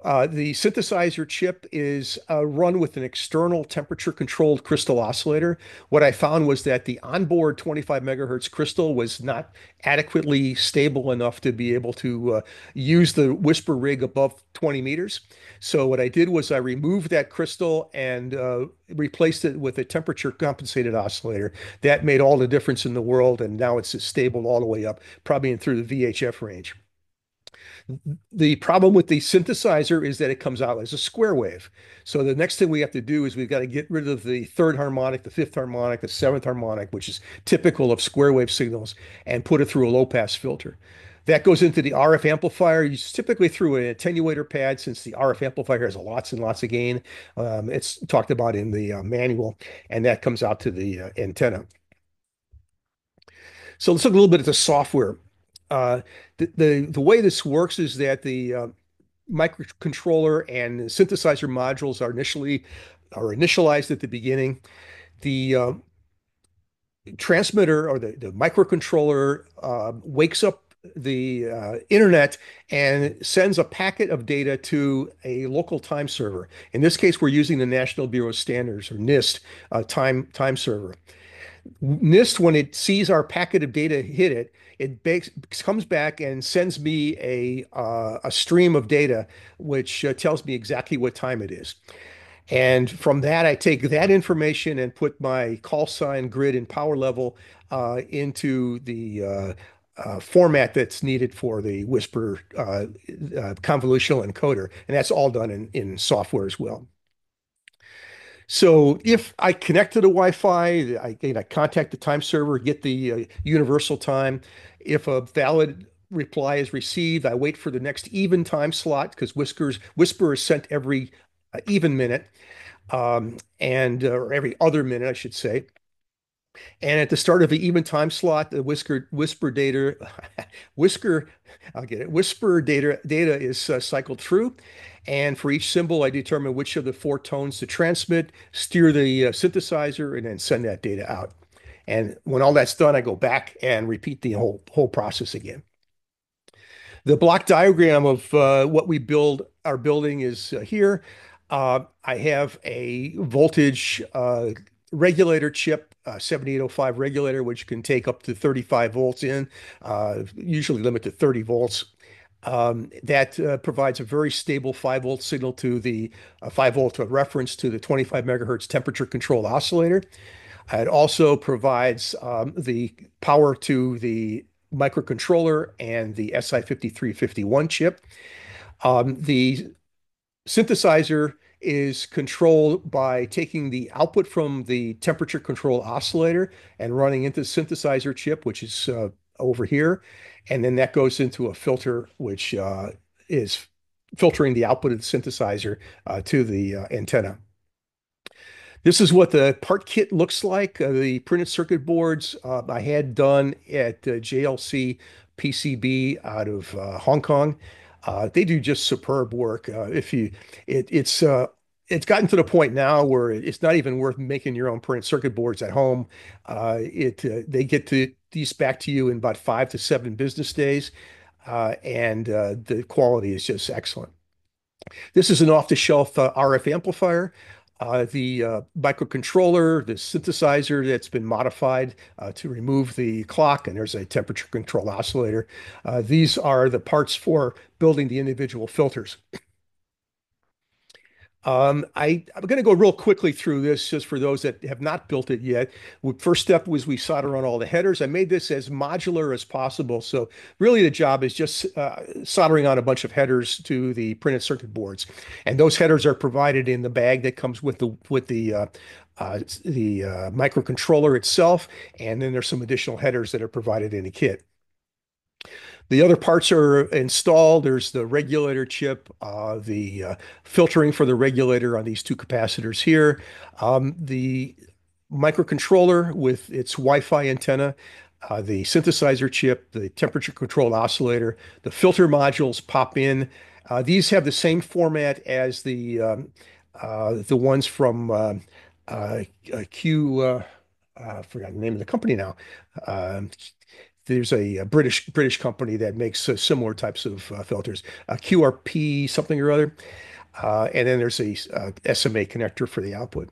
S1: uh, the synthesizer chip is uh, run with an external temperature controlled crystal oscillator. What I found was that the onboard 25 megahertz crystal was not adequately stable enough to be able to uh, use the whisper rig above 20 meters. So what I did was I removed that crystal and uh, replaced it with a temperature compensated oscillator. That made all the difference in the world, and now it's stable all the way up, probably in through the VHF range. The problem with the synthesizer is that it comes out as a square wave. So the next thing we have to do is we've got to get rid of the third harmonic, the fifth harmonic, the seventh harmonic, which is typical of square wave signals, and put it through a low pass filter. That goes into the RF amplifier. You typically through an attenuator pad, since the RF amplifier has lots and lots of gain. Um, it's talked about in the uh, manual, and that comes out to the uh, antenna. So let's look a little bit at the software. Uh, the, the, the way this works is that the uh, microcontroller and synthesizer modules are initially are initialized at the beginning. The uh, transmitter or the, the microcontroller uh, wakes up the uh, internet and sends a packet of data to a local time server. In this case, we're using the National Bureau of Standards or NIST uh, time time server. NIST, when it sees our packet of data hit it, it bakes, comes back and sends me a, uh, a stream of data, which uh, tells me exactly what time it is. And from that, I take that information and put my call sign, grid, and power level uh, into the uh, uh, format that's needed for the Whisper uh, convolutional encoder. And that's all done in, in software as well. So if I connect to the Wi-Fi, I, I contact the time server, get the uh, universal time. If a valid reply is received, I wait for the next even time slot because Whiskers WSPR is sent every uh, even minute, um, and uh, or every other minute, I should say. And at the start of the even time slot, the whisker whisper data, whisker, I'll get it. Whisper data data is uh, cycled through, and for each symbol, I determine which of the four tones to transmit, steer the uh, synthesizer, and then send that data out. And when all that's done, I go back and repeat the whole whole process again. The block diagram of uh, what we build, our building is uh, here. Uh, I have a voltage uh, regulator chip, uh, 7805 regulator, which can take up to 35 volts in, uh, usually limit to 30 volts. Um, that uh, provides a very stable 5 volt signal to the uh, 5 volt reference to the 25 megahertz temperature controlled oscillator. It also provides um, the power to the microcontroller and the SI5351 chip. Um, the synthesizer is controlled by taking the output from the temperature control oscillator and running into the synthesizer chip, which is uh, over here. And then that goes into a filter, which uh, is filtering the output of the synthesizer uh, to the uh, antenna. This is what the part kit looks like. Uh, the printed circuit boards uh, I had done at JLC PCB out of Hong Kong. Uh, they do just superb work. Uh, if you, it, it's uh, it's gotten to the point now where it's not even worth making your own printed circuit boards at home. Uh, it uh, they get to these back to you in about five to seven business days, and the quality is just excellent. This is an off-the-shelf RF amplifier uh, the uh, microcontroller, the synthesizer that's been modified uh, to remove the clock, and there's a temperature control oscillator. Uh, these are the parts for building the individual filters. Um, I, I'm going to go real quickly through this just for those that have not built it yet. First step was we solder on all the headers. I made this as modular as possible. So really the job is just uh, soldering on a bunch of headers to the printed circuit boards. And those headers are provided in the bag that comes with the with the uh, uh, the uh, microcontroller itself. And then there's some additional headers that are provided in the kit. The other parts are installed. There's the regulator chip, uh, the uh, filtering for the regulator on these two capacitors here, um, the microcontroller with its Wi-Fi antenna, uh, the synthesizer chip, the temperature control oscillator, the filter modules pop in. Uh, these have the same format as the um, uh, the ones from uh, Q. I forgot the name of the company now. There's a, a, British British company that makes uh, similar types of uh, filters, a QRP something or other, uh, and then there's a uh, SMA connector for the output.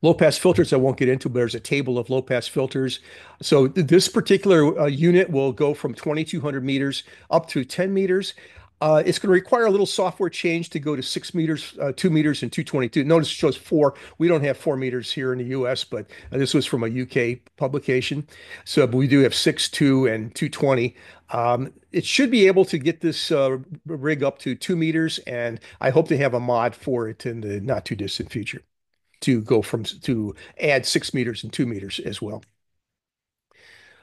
S1: Low pass filters I won't get into, but there's a table of low pass filters. So th this particular uh, unit will go from 2,200 meters up to 10 meters. Uh, it's going to require a little software change to go to six meters, uh, two meters, and 222. Notice it shows four. We don't have four meters here in the US, but uh, this was from a UK publication. So we do have six, two, and 220. Um, it should be able to get this uh, rig up to two meters, and I hope to have a mod for it in the not too distant future to go from to add six meters and two meters as well.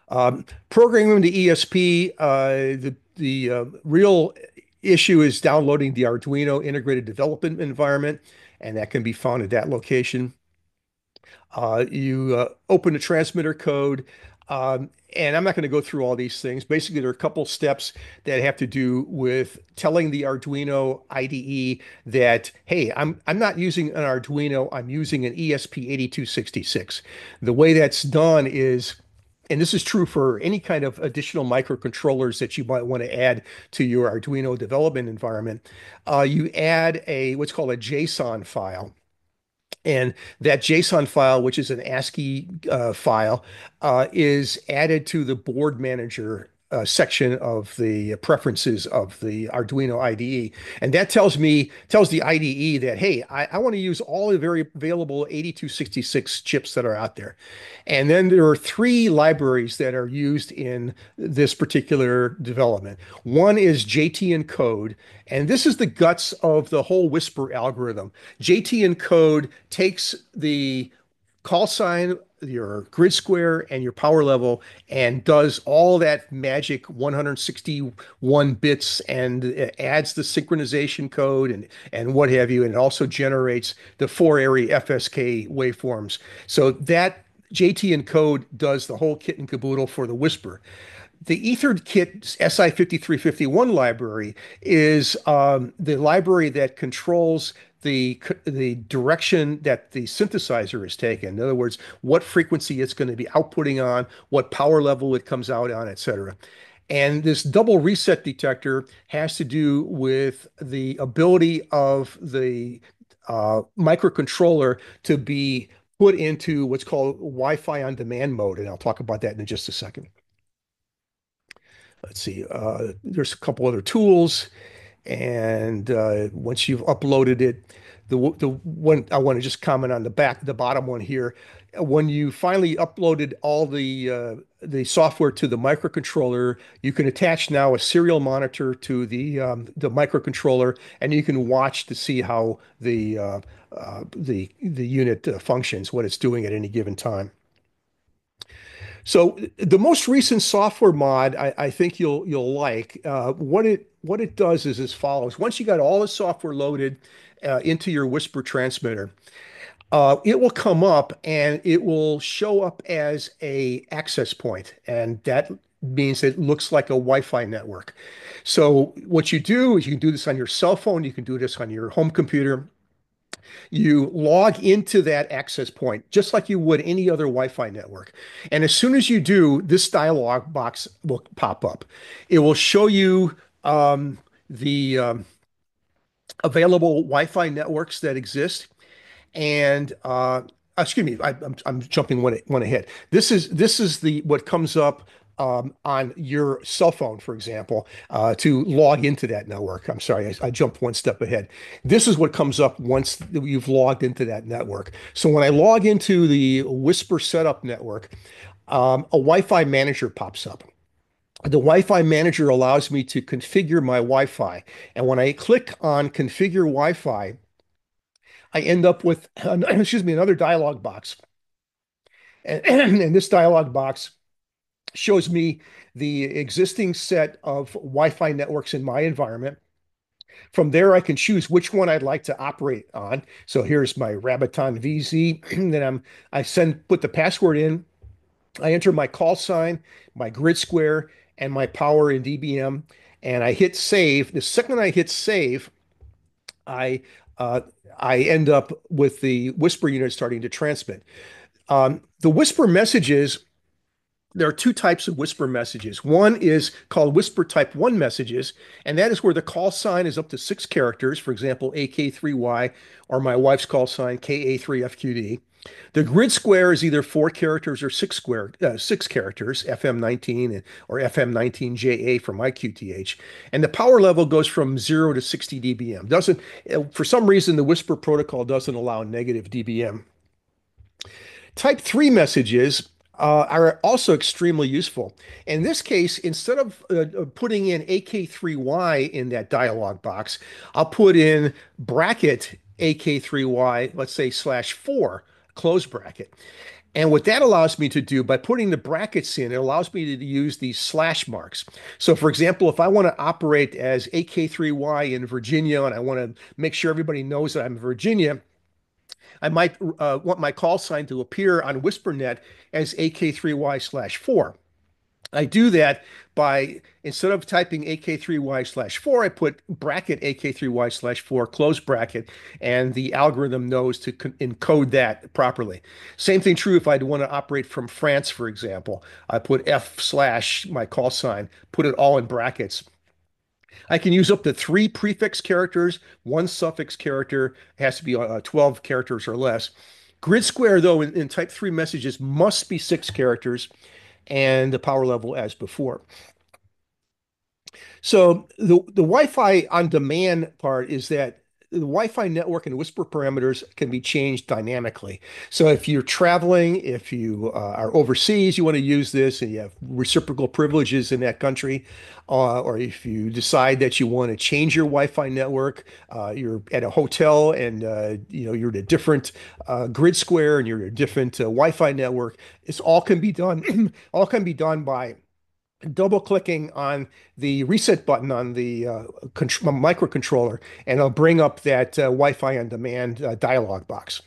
S1: Um, programming the ESP, uh, the the uh, real issue is downloading the Arduino integrated development environment, and that can be found at that location. Uh, you uh, open the transmitter code, um, and I'm not going to go through all these things. Basically, there are a couple steps that have to do with telling the Arduino IDE that, hey, I'm I'm not using an Arduino, I'm using an ESP8266. The way that's done is and this is true for any kind of additional microcontrollers that you might want to add to your Arduino development environment. Uh, you add a what's called a JSON file. And that JSON file, which is an ASCII uh, file, uh, is added to the board manager uh, section of the preferences of the Arduino IDE. And that tells me, tells the IDE that, hey, I, I want to use all the very available 8266 chips that are out there. And then there are three libraries that are used in this particular development. One is JT Encode, and this is the guts of the whole Whisper algorithm. JT Encode takes the call sign your grid square and your power level and does all that magic 161 bits and adds the synchronization code and and what have you and it also generates the four-ary FSK waveforms so that JT Encode does the whole kit and caboodle for the Whisper. The EtherKit SI5351 library is um, the library that controls the the direction that the synthesizer is taken. In other words, what frequency it's going to be outputting on, what power level it comes out on, etc. And this double reset detector has to do with the ability of the uh, microcontroller to be put into what's called Wi-Fi on demand mode. And I'll talk about that in just a second. Let's see, uh, there's a couple other tools. And uh, once you've uploaded it, the the one I want to just comment on the back, the bottom one here. When you finally uploaded all the uh, the software to the microcontroller, you can attach now a serial monitor to the um, the microcontroller, and you can watch to see how the uh, uh, the the unit uh, functions, what it's doing at any given time. So the most recent software mod, I, I think you'll you'll like. Uh, what it what it does is as follows. Once you got all the software loaded uh, into your Whisper transmitter, uh, it will come up and it will show up as a access point, and that means it looks like a Wi-Fi network. So what you do is you can do this on your cell phone, you can do this on your home computer. You log into that access point just like you would any other Wi-Fi network. And as soon as you do, this dialog box will pop up. It will show you um, the um, available Wi-Fi networks that exist. And uh, excuse me, I, am I'm jumping one one ahead. This is this is the what comes up um, on your cell phone, for example, uh, to log into that network. I'm sorry, I, I, jumped one step ahead. This is what comes up once you've logged into that network. So when I log into the Whisper setup network, um, a Wi-Fi manager pops up the Wi-Fi manager allows me to configure my Wi-Fi. And when I click on configure Wi-Fi, I end up with, excuse me, another dialog box. And, and this dialog box shows me the existing set of Wi-Fi networks in my environment. From there, I can choose which one I'd like to operate on. So here's my Rabaton VZ. then I'm I send put the password in. I enter my call sign, my grid square, and my power in dBm, and I hit save. The second I hit save, I uh, I end up with the Whisper unit starting to transmit. Um, the Whisper messages there are two types of whisper messages. One is called whisper type 1 messages, and that is where the call sign is up to six characters, for example, AK3Y or my wife's call sign KA3FQD. The grid square is either four characters or six square uh, six characters, FM19 or FM19JA for my QTH, and the power level goes from zero to 60 dBm. Doesn't for some reason the Whisper protocol doesn't allow negative dBm. Type 3 messages uh, are also extremely useful. In this case, instead of uh, uh putting in AK3Y in that dialog box, I'll put in bracket AK3Y, let's say slash 4 close bracket. And what that allows me to do by putting the brackets in, it allows me to use these slash marks. So, for example, if I want to operate as AK3Y in Virginia and I want to make sure everybody knows that I'm in Virginia, I might uh, want my call sign to appear on WhisperNet as AK3Y slash 4. I do that by instead of typing AK3Y slash 4, I put bracket AK3Y slash 4, close bracket, and the algorithm knows to encode that properly. Same thing true if I'd want to operate from France, for example. I put F slash my call sign, put it all in brackets. I can use up to three prefix characters, one suffix character. Has to be uh, 12 characters or less. Grid square, though, in, in type 3 messages must be six characters and the power level as before. So the, the Wi-Fi on demand part is that the Wi-Fi network and whisper parameters can be changed dynamically. So if you're traveling, if you uh, are overseas, you want to use this and you have reciprocal privileges in that country, uh, or if you decide that you want to change your Wi-Fi network, uh, you're at a hotel and uh, you know you're at a different uh, grid square and you're at a different uh, Wi-Fi network. It's all can be done. all can be done by double clicking on the reset button on the uh, microcontroller, and it'll bring up that uh, Wi-Fi on demand uh, dialog box.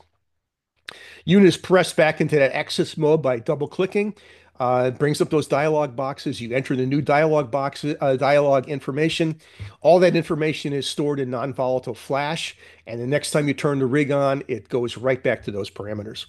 S1: Unit is pressed back into that access mode by double clicking. Uh, it brings up those dialog boxes. You enter the new dialog box, uh, dialog information. All that information is stored in non-volatile flash, and the next time you turn the rig on, it goes right back to those parameters.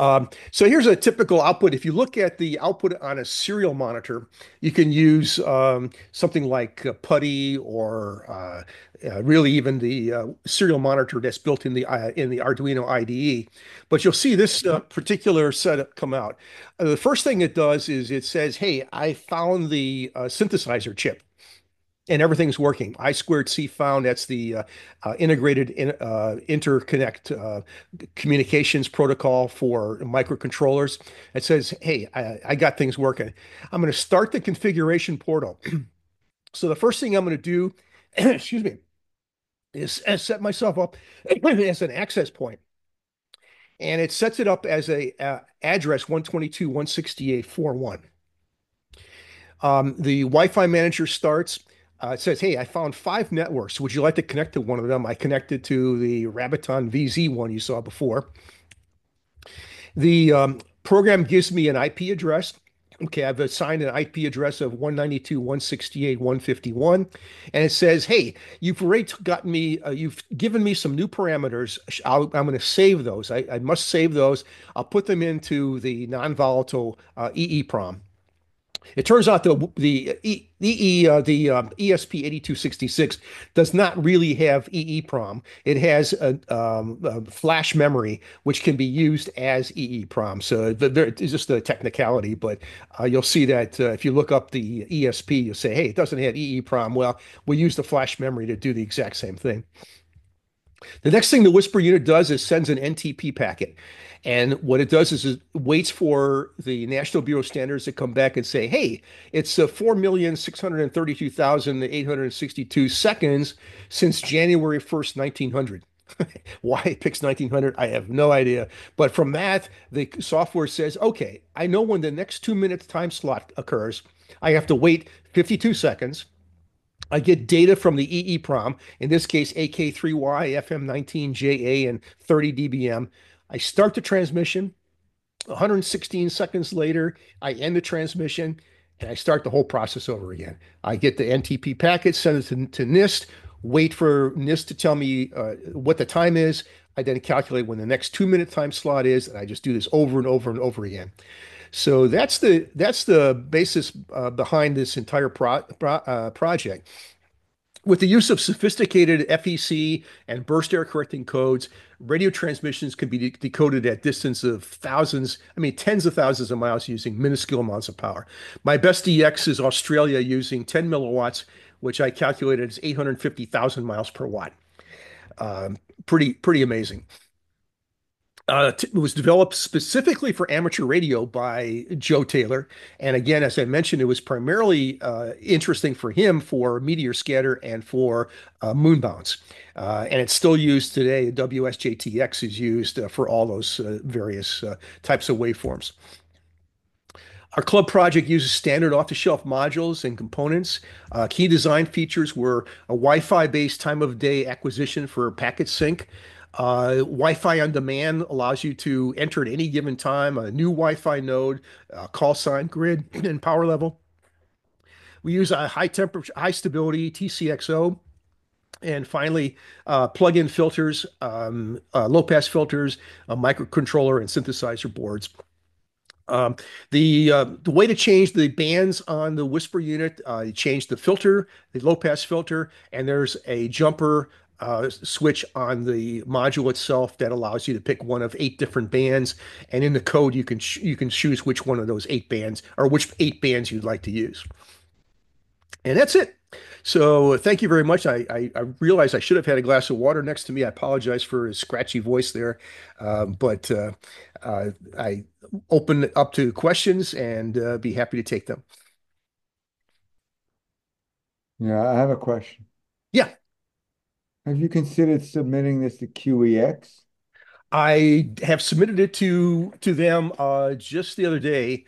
S1: Um, so here's a typical output. If you look at the output on a serial monitor, you can use um, something like uh, PuTTY or uh, uh, really even the uh, serial monitor that's built in the uh, in the Arduino IDE. But you'll see this uh, particular setup come out. the first thing it does is it says, "Hey, I found the synthesizer chip." And everything's working. I squared C found that's the uh, uh, integrated in, uh, interconnect uh, communications protocol for microcontrollers. It says, hey, I, I got things working. I'm going to start the configuration portal. so the first thing I'm going to do, excuse me, is set myself up as an access point. And it sets it up as a uh, address 122.168.4.1. Um, the Wi-Fi manager starts uh, it says, hey, I found five networks. Would you like to connect to one of them? I connected to the Rabiton VZ one you saw before. The um, program gives me an IP address. Okay, I've assigned an IP address of 192.168.151, and it says, "Hey, you've already gotten me. Uh, you've given me some new parameters. i am going to save those. I, I, must save those. I'll put them into the non-volatile uh, EEPROM." It turns out the the e, uh, the um, ESP8266 does not really have EEPROM. It has a, um, a, flash memory which can be used as EEPROM. So it's just a technicality, but uh, you'll see that uh, if you look up the ESP, you'll say, "Hey, it doesn't have EEPROM." Well, we use the flash memory to do the exact same thing. The next thing the Whisper unit does is sends an NTP packet. And what it does is it waits for the National Bureau of Standards to come back and say, hey, it's uh, 4,632,862 seconds since January 1st, 1900. Why it picks 1900, I have no idea. But from that, the software says, okay, I know when the next two minutes time slot occurs. I have to wait 52 seconds. I get data from the EEPROM, in this case, AK3Y, FM19JA, and 30 dBm. I start the transmission. 116 seconds later, I end the transmission and I start the whole process over again. I get the NTP packet, send it to, to NIST, wait for NIST to tell me uh, what the time is. I then calculate when the next two minute time slot is, and I just do this over and over and over again. So that's the that's the basis uh, behind this entire pro, pro, uh, project. With the use of sophisticated FEC and burst error correcting codes, radio transmissions can be de decoded at distance of thousands, I mean, tens of thousands of miles using minuscule amounts of power. My best DX is Australia using 10 milliwatts, which I calculated as 850,000 miles per watt. Um, pretty, pretty amazing uh, it was developed specifically for amateur radio by Joe Taylor. And again, as I mentioned, it was primarily uh, interesting for him for meteor scatter and for uh, moon bounce. Uh, and it's still used today. WSJT-X is used uh, for all those uh, various types of waveforms. Our club project uses standard off-the-shelf modules and components. Uh, key design features were a Wi-Fi based time of day acquisition for packet sync, uh, Wi-Fi on demand allows you to enter at any given time a new Wi-Fi node, call sign, grid, and power level. We use a high temperature, high stability TCXO. And finally, uh, plug-in filters, um, uh, low-pass filters, a microcontroller, and synthesizer boards. Um, the uh, the way to change the bands on the whisper unit, uh, you change the filter, the low pass filter, and there's a jumper uh, switch on the module itself that allows you to pick one of eight different bands. And in the code, you can you can choose which one of those eight bands or which eight bands you'd like to use. And that's it. So thank you very much. I, I, I realize I should have had a glass of water next to me. I apologize for a scratchy voice there, um, but uh, uh, I open up to questions and uh, be happy to take them.
S2: Yeah, I have a question.
S1: Yeah.
S2: Have you considered submitting this to QEX?
S1: I have submitted it to to them uh, just the other day,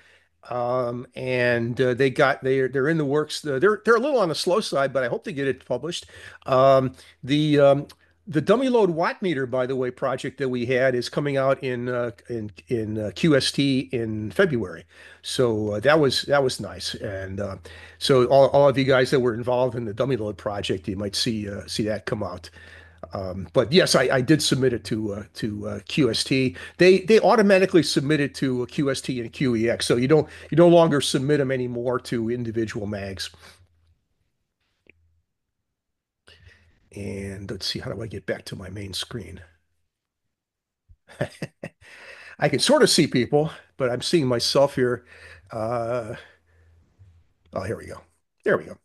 S1: um, and uh, they got they're they're in the works. They're they're a little on the slow side, but I hope they get it published. Um, the um, The dummy load watt meter, by the way, project that we had is coming out in uh, in in uh, QST in February. So uh, that was that was nice. And uh, so all, all of you guys that were involved in the dummy load project, you might see uh, see that come out. Um, but yes, I, I did submit it to uh, to QST. They they automatically submit it to QST and QEX, so you don't you no longer submit them anymore to individual mags. And let's see, how do I get back to my main screen? I can sort of see people, but I'm seeing myself here. Uh, oh, here we go. There we go.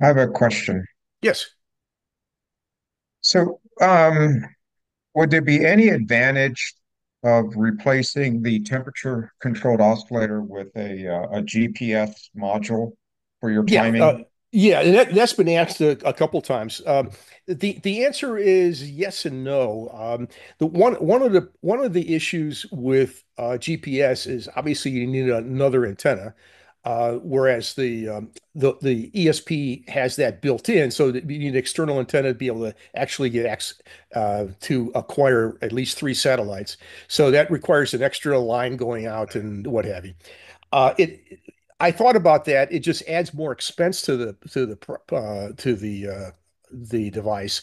S3: I have a question.
S1: Yes.
S3: So, um, would there be any advantage of replacing the temperature controlled oscillator with a uh, a GPS module for your
S1: Yeah. Uh,
S3: timing?
S1: Yeah. And that, that's been asked a, a couple times. Um, the the answer is yes and no. Um, the one one of the one of the issues with uh, GPS is obviously you need another antenna. Uh, whereas the um, the the ESP has that built in, so that you need an external antenna to be able to actually get access uh, to acquire at least three satellites. So that requires an extra line going out and what have you. Uh, it I thought about that. It just adds more expense to the to the uh, to the uh, the device.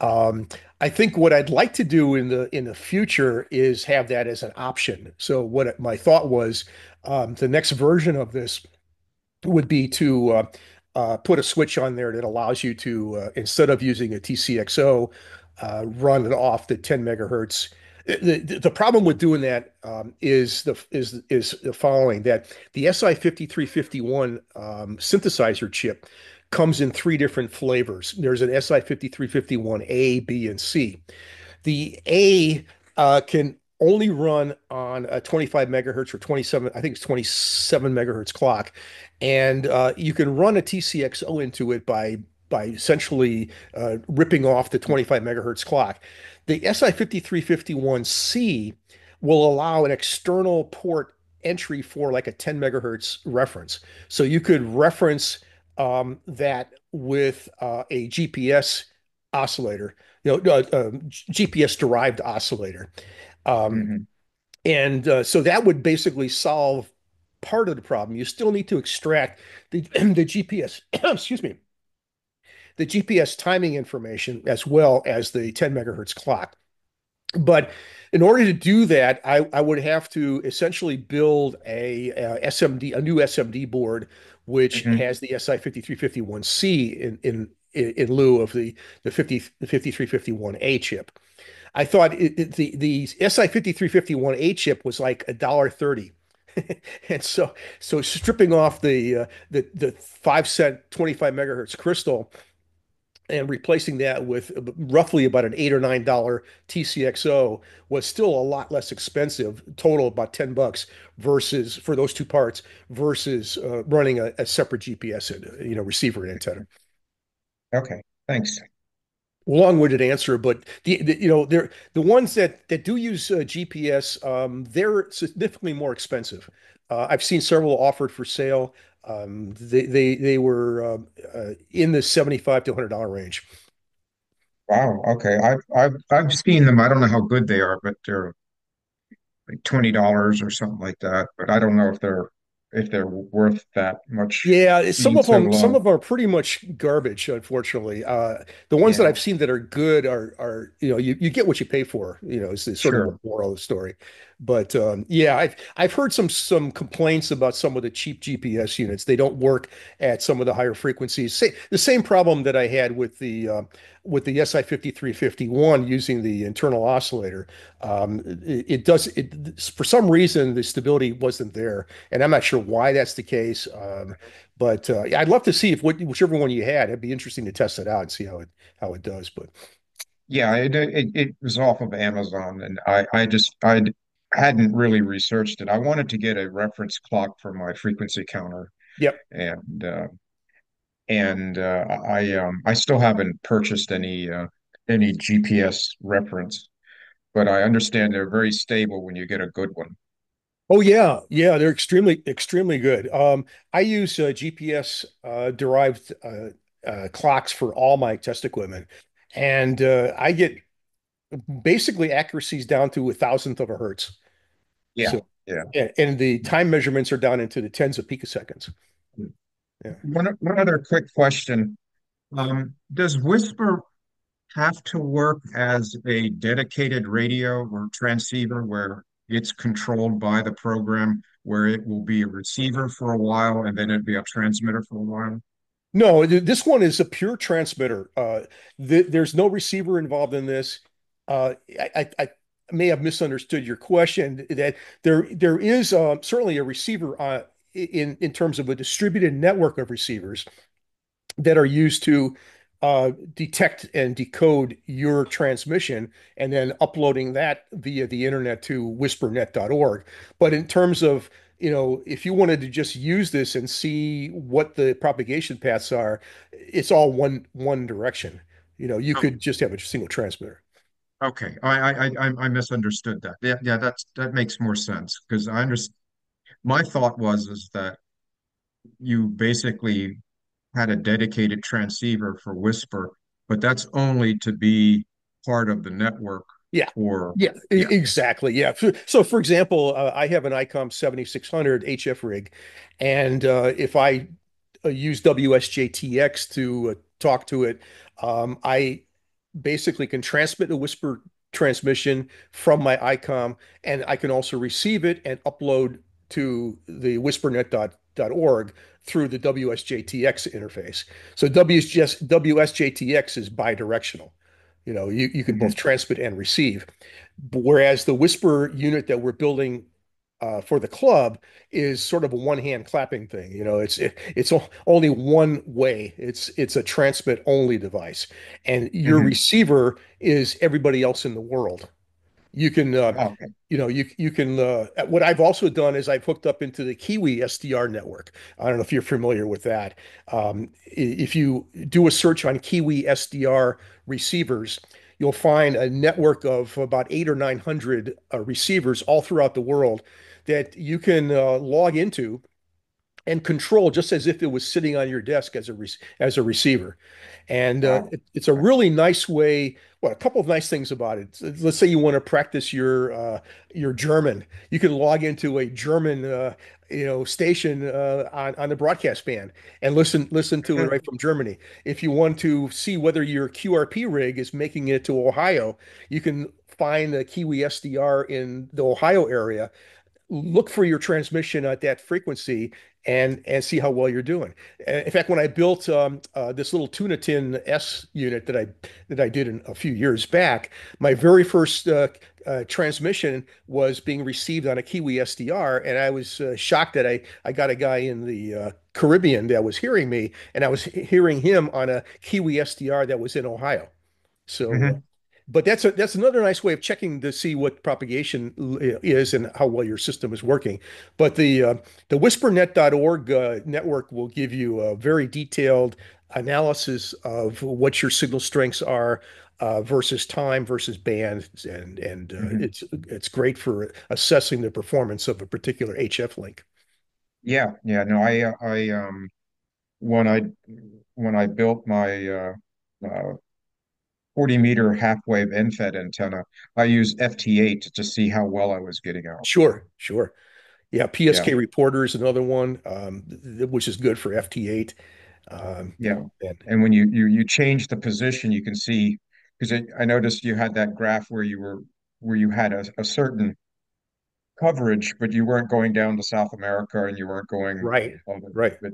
S1: Um, I think what I'd like to do in the in the future is have that as an option. So what my thought was, um, the next version of this would be to uh, uh, put a switch on there that allows you to, uh, instead of using a TCXO, uh, run it off the 10 megahertz. The, the, problem with doing that um, is the is is the following that the SI 5351 um, synthesizer chip comes in three different flavors. There's an SI 5351A, B, and C. The A uh, can only run on a 25 megahertz or 27, I think it's 27 megahertz clock. And uh, you can run a TCXO into it by by essentially uh, ripping off the 25 megahertz clock. The SI5351C will allow an external port entry for like a 10 megahertz reference. So you could reference um, that with uh, a GPS oscillator, you know, uh, um, GPS derived oscillator. Um,
S3: hmm
S1: and uh, so that would basically solve part of the problem. You still need to extract the, the GPS, excuse me, the GPS timing information as well as the 10 megahertz clock. But in order to do that, I, I would have to essentially build a, a SMD, a new SMD board, which
S3: hmm
S1: has the SI5351C in, in in lieu of the the 50 the 5351A chip. I thought it, it, the the SI5351A chip was like a dollar thirty. And so so stripping off the uh, the the five cent 25 megahertz crystal and replacing that with roughly about an eight or nine dollar TCXO was still a lot less expensive, total about 10 bucks versus for those two parts versus uh, running a, a separate GPS, and, you know, receiver and antenna.
S3: Okay, thanks.
S1: Long-winded answer, but the, the you know they're the ones that that do use uh, GPS, um, they're significantly more expensive. Uh, I've seen several offered for sale. Um, they they they were um, uh, in the 75 to 100 dollar range.
S3: Wow. Okay. I've I've I've seen them. I don't know how good they are, but they're like twenty dollars or something like that. But I don't know if they're if they're worth that much
S1: Yeah, some of
S3: so
S1: them, some of them are pretty much garbage, unfortunately. Uh, the ones that I've seen that are good are, are, you know, you, you get what you pay for, you know, is the sort of the moral of the story. But um, yeah, I've I've heard some some complaints about some of the cheap GPS units. They don't work at some of the higher frequencies. Say, the same problem that I had with the uh, with the SI 5351 using the internal oscillator. Um, it, it does it for some reason the stability wasn't there. And I'm not sure why that's the case. Um, but uh, I'd love to see if what, whichever one you had, it'd be interesting to test it out and see how it how it does. But
S3: Yeah, it, it it was off of Amazon, and I I just I hadn't really researched it. I wanted to get a reference clock for my frequency counter,
S1: yep.
S3: and uh, and uh, I um I still haven't purchased any uh, any GPS reference, but I understand they're very stable when you get a good one.
S1: Oh yeah, yeah, they're extremely extremely good. Um, I use uh, GPS uh, derived uh, uh, clocks for all my test equipment, and uh, I get basically accuracies down to a thousandth of a hertz.
S3: Yeah.
S1: So,
S3: Yeah.
S1: and, and the time measurements are down into the tens of picoseconds. Yeah.
S3: One, one other quick question. Um, does Whisper have to work as a dedicated radio or transceiver where it's controlled by the program, where it will be a receiver for a while and then it'd be a transmitter for a while?
S1: No, this one is a pure transmitter. Uh, th there's no receiver involved in this. Uh, I, I, I may have misunderstood your question. That there there is uh, certainly a receiver uh, in in terms of a distributed network of receivers that are used to uh, detect and decode your transmission and then uploading that via the internet to whispernet.org. But in terms of, you know, if you wanted to just use this and see what the propagation paths are, it's all one one direction. You know, you could just have a single transmitter.
S3: Okay. I, I, I, misunderstood that. Yeah, yeah, that's, that makes more sense because I understand. My thought was is that you basically had a dedicated transceiver for Whisper, but that's only to be part of the network
S1: Yeah.
S3: for,
S1: Yeah,
S3: yeah.
S1: exactly. Yeah. So, so for example, uh, I have an ICOM 7600 HF rig, and uh, if I uh, use WSJT-X to uh, talk to it, um, I basically can transmit a whisper transmission from my ICOM, and I can also receive it and upload to the whispernet.org through the WSJT-X interface. So WSJT-X is bidirectional. You know, you, you can both
S3: Mhm.
S1: transmit and receive. Whereas the Whisper unit that we're building uh, for the club is sort of a one-hand clapping thing. You know, it's it, it's only one way. It's it's a transmit only device, and your
S3: Mhm.
S1: receiver is everybody else in the world. You can uh,
S3: Oh, okay.
S1: you know, you you can. Uh, what I've also done is I've hooked up into the Kiwi SDR network. I don't know if you're familiar with that. Um, if you do a search on Kiwi SDR receivers, you'll find a network of about eight or nine hundred uh, receivers all throughout the world that you can uh, log into and control just as if it was sitting on your desk as a re as a receiver. And uh, it, it's a really nice way. Well, a couple of nice things about it. Let's say you want to practice your uh, your German. You can log into a German uh, you know station uh, on on the broadcast band and listen listen to it right from Germany. If you want to see whether your QRP rig is making it to Ohio, you can find the Kiwi SDR in the Ohio area look for your transmission at that frequency and and see how well you're doing. Uh, In fact, when I built um, uh, this little tuna tin S unit that I that I did in, a few years back, my very first uh, uh, transmission was being received on a Kiwi SDR, and I was uh, shocked that I I got a guy in the uh, Caribbean that was hearing me, and I was hearing him on a Kiwi SDR that was in Ohio. So, uh,
S3: Mhm.
S1: But that's a, that's another nice way of checking to see what propagation is and how well your system is working. But the uh, the whispernet.org uh, network will give you a very detailed analysis of what your signal strengths are uh, versus time versus band, and and uh,
S3: Mhm.
S1: it's it's great for assessing the performance of a particular HF link.
S3: Yeah, yeah, no, I, I, um, when I, when I built my, uh, uh, 40 meter half wave end-fed antenna, I used FT8 to see how well I was getting out.
S1: Sure, sure. Yeah,
S3: Yeah,
S1: PSK Reporter is another one, um, which is good for FT8. Um,
S3: yeah.
S1: and
S3: And when you, you, you change the position, you can see, because I noticed you had that graph where you were, where you had a, a certain coverage, but you weren't going down to South America and you weren't going
S1: right,
S3: over,
S1: right.
S3: but,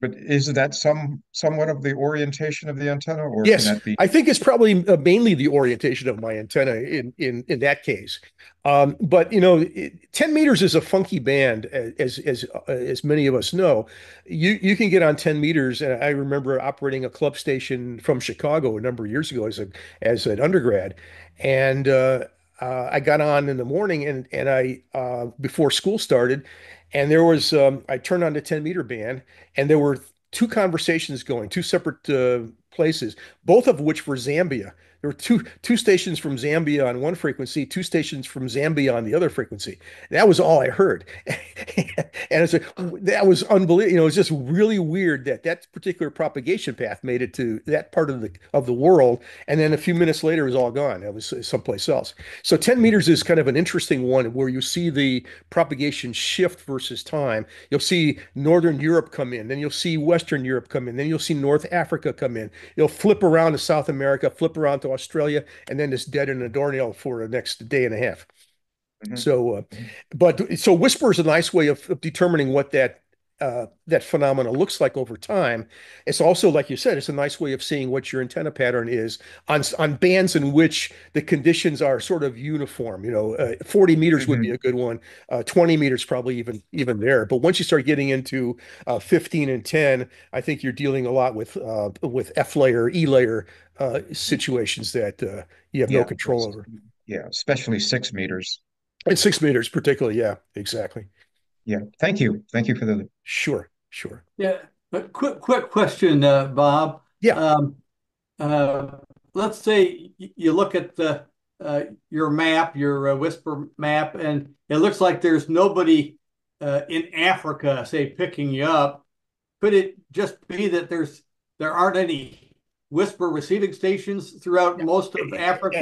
S3: but is that some, somewhat of the orientation of the antenna or can
S1: Yes,
S3: that be?
S1: I think it's probably uh, mainly the orientation of my antenna in in in that case. Um, but you know, it, 10 meters is a funky band, as as uh, as many of us know. You you can get on 10 meters, and I remember operating a club station from Chicago a number of years ago as a as an undergrad, and uh, uh, I got on in the morning and and I uh, before school started, and there was um, I turned on the 10 meter band, and there were two conversations going, two separate uh, places, both of which were Zambia. There were two two stations from Zambia on one frequency, two stations from Zambia on the other frequency. That was all I heard, and it's like that was unbelievable. You know, it was just really weird that that particular propagation path made it to that part of the of the world, and then a few minutes later, it was all gone. It was someplace else. So 10 meters is kind of an interesting one where you see the propagation shift versus time. You'll see Northern Europe come in, then you'll see Western Europe come in, then you'll see North Africa come in. You'll flip around to South America, flip around to Australia, and then it's dead in a doornail for the next day and a half.
S3: Mhm.
S1: So, uh, but so whisper is a nice way of, of determining what that uh, that phenomena looks like over time. It's also, like you said, it's a nice way of seeing what your antenna pattern is on on bands in which the conditions are sort of uniform. You know, uh, 40 meters would be
S3: Mhm.
S1: a good one. Uh, 20 meters probably even even there. But once you start getting into uh, 15 and 10, I think you're dealing a lot with uh, with F layer, E layer uh, situations that uh, you have no control over.
S3: yeah, especially six meters.
S1: And six meters, particularly. Yeah, exactly.
S3: Yeah, thank you. Thank you for the,
S1: Sure, sure.
S4: Yeah, but quick, quick question, uh, Bob.
S1: Yeah.
S4: Um, uh, let's say you look at the uh, your map, your uh, Whisper map, and it looks like there's nobody uh, in Africa, say, picking you up. Could it just be that there's there aren't any Whisper receiving stations throughout most of Africa?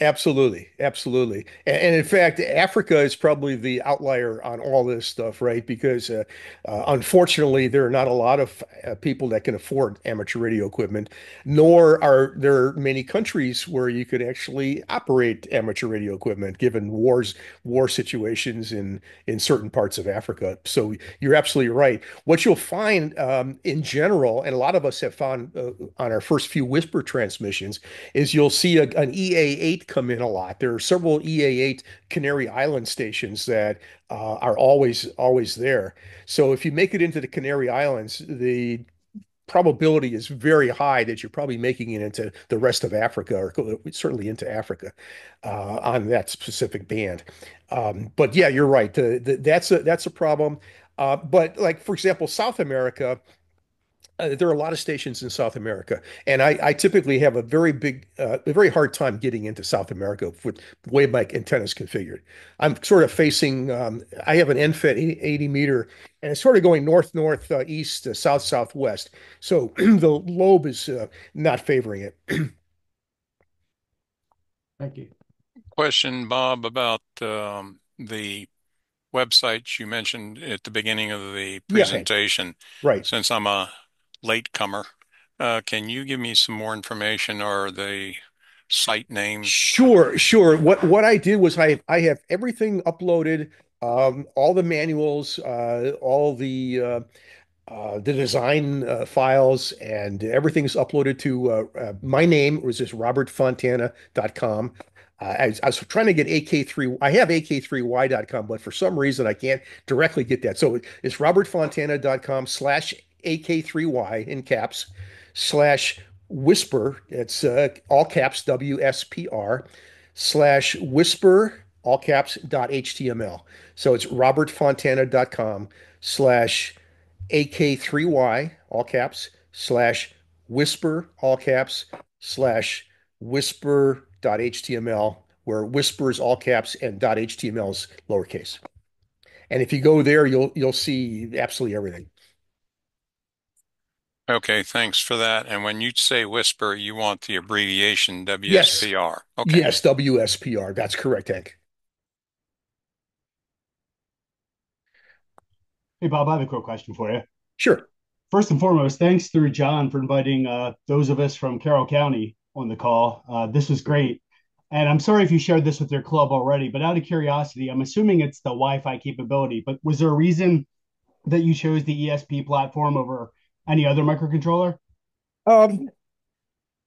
S1: Absolutely, absolutely. And, and in fact, Africa is probably the outlier on all this stuff, right? Because uh, uh, unfortunately, there are not a lot of uh, people that can afford amateur radio equipment, nor are there many countries where you could actually operate amateur radio equipment, given wars, war situations in in certain parts of Africa. So you're absolutely right. What you'll find um, in general, and a lot of us have found uh, on our first few whisper transmissions is you'll see a, an EA8 come in a lot. There are several EA8 Canary Island stations that uh, are always always there. So if you make it into the Canary Islands, the probability is very high that you're probably making it into the rest of Africa or certainly into Africa uh, on that specific band. Um, but yeah, you're right. The, the, that's a that's a problem. Uh, but like for example, South America uh, there are a lot of stations in South America, and I, I typically have a very big, uh, a very hard time getting into South America with the way my antenna is configured. I'm sort of facing, um, I have an end-fed 80, 80 meter, and it's sort of going north, north, uh, east, uh, south, southwest. So the lobe is uh, not favoring it.
S4: Thank you.
S5: Question, Bob, about um, the websites you mentioned at the beginning of the
S1: Yeah,
S5: presentation.
S1: right.
S5: Since I'm a latecomer, uh, can you give me some more information or the site names?
S1: Sure, sure. What what I did was I I have everything uploaded, um, all the manuals, uh, all the uh, the design files and everything's uploaded to my name was just robertfontana.com. I, was- I was trying to get AK3. I have AK3Y.com, but for some reason I can't directly get that. So it's robertfontana.com slash AK3Y in caps slash whisper. It's uh, all caps W S P R slash whisper all caps dot HTML. So it's robertfontana.com slash AK3Y, all caps, slash whisper, all caps, slash whisper dot HTML where whisper is all caps and dot .html is lowercase. And if you go there, you'll you'll see absolutely everything.
S5: Okay, thanks for that. And when you say whisper, you want the abbreviation
S1: Yes.
S5: WSPR. Okay.
S1: Yes, WSPR. That's correct, Hank.
S6: Hey, Bob, I have a quick question for you.
S1: Sure.
S6: First and foremost, thanks through John for inviting uh, those of us from Carroll County on the call. Uh, this was great. And I'm sorry if you shared this with your club already, but out of curiosity, I'm assuming it's the Wi-Fi capability. But was there a reason that you chose the ESP platform over any other microcontroller?
S1: Um,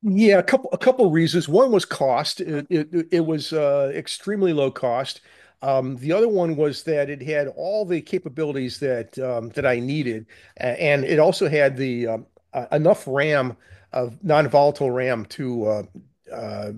S1: yeah, a couple a couple reasons. One was cost. It it, it was uh, extremely low cost. Um, the other one was that it had all the capabilities that um, that I needed, and it also had the um, uh, enough RAM of non-volatile RAM to uh, uh,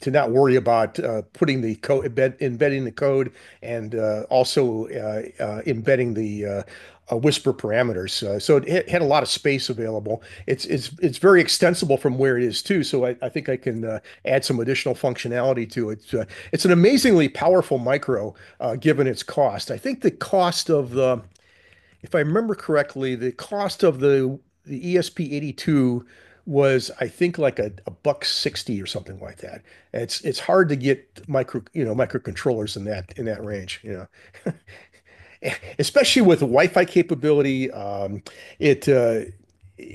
S1: to not worry about uh, putting the code embed, embedding the code and uh, also uh, uh, embedding the uh, whisper parameters. Uh, so it had a lot of space available. It's it's it's very extensible from where it is too. So I, I think I can uh, add some additional functionality to it. Uh, it's an amazingly powerful micro uh, given its cost. I think the cost of the, if I remember correctly, the cost of the the ESP82 was I think like a, a buck 60 or something like that. It's it's hard to get micro, you know, microcontrollers in that in that range, you know. especially with Wi-Fi capability. Um, it uh,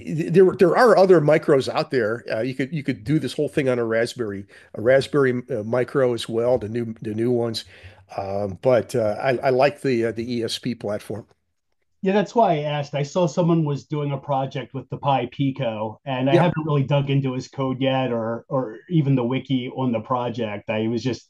S1: there there are other micros out there. Uh, you could you could do this whole thing on a Raspberry a Raspberry uh, Micro as well, the new the new ones. Um, but uh, I, I like the uh, the ESP platform.
S6: Yeah, that's why I asked. I saw someone was doing a project with the Pi Pico, and I haven't really dug into his code yet, or or even the wiki on the project. I was just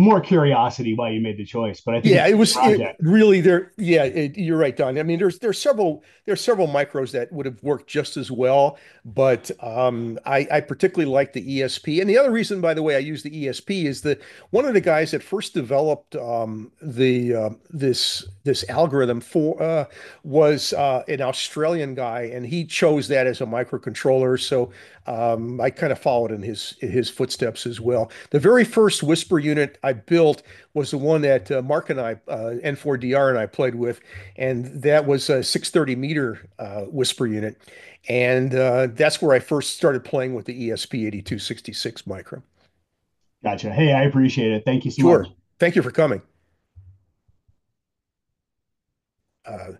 S6: more curiosity why you made the choice, but I think
S1: Yeah, it was it really there. Yeah, it, you're right, Don. I mean, there's there's several there's several micros that would have worked just as well, but um, I I particularly like the ESP. And the other reason, by the way, I use the ESP is that one of the guys that first developed um, the uh, this this algorithm for uh, was uh, an Australian guy, and he chose that as a microcontroller. So um, I kind of followed in his in his footsteps as well. The very first Whisper unit I built was the one that uh, Mark and I, uh, N4DR and I played with, and that was a 630 meter uh, Whisper unit, and uh, that's where I first started playing with the ESP 8266 micro.
S6: Gotcha. Hey, I appreciate it. Thank you so
S1: Sure.
S6: much.
S1: Thank you for coming. Uh,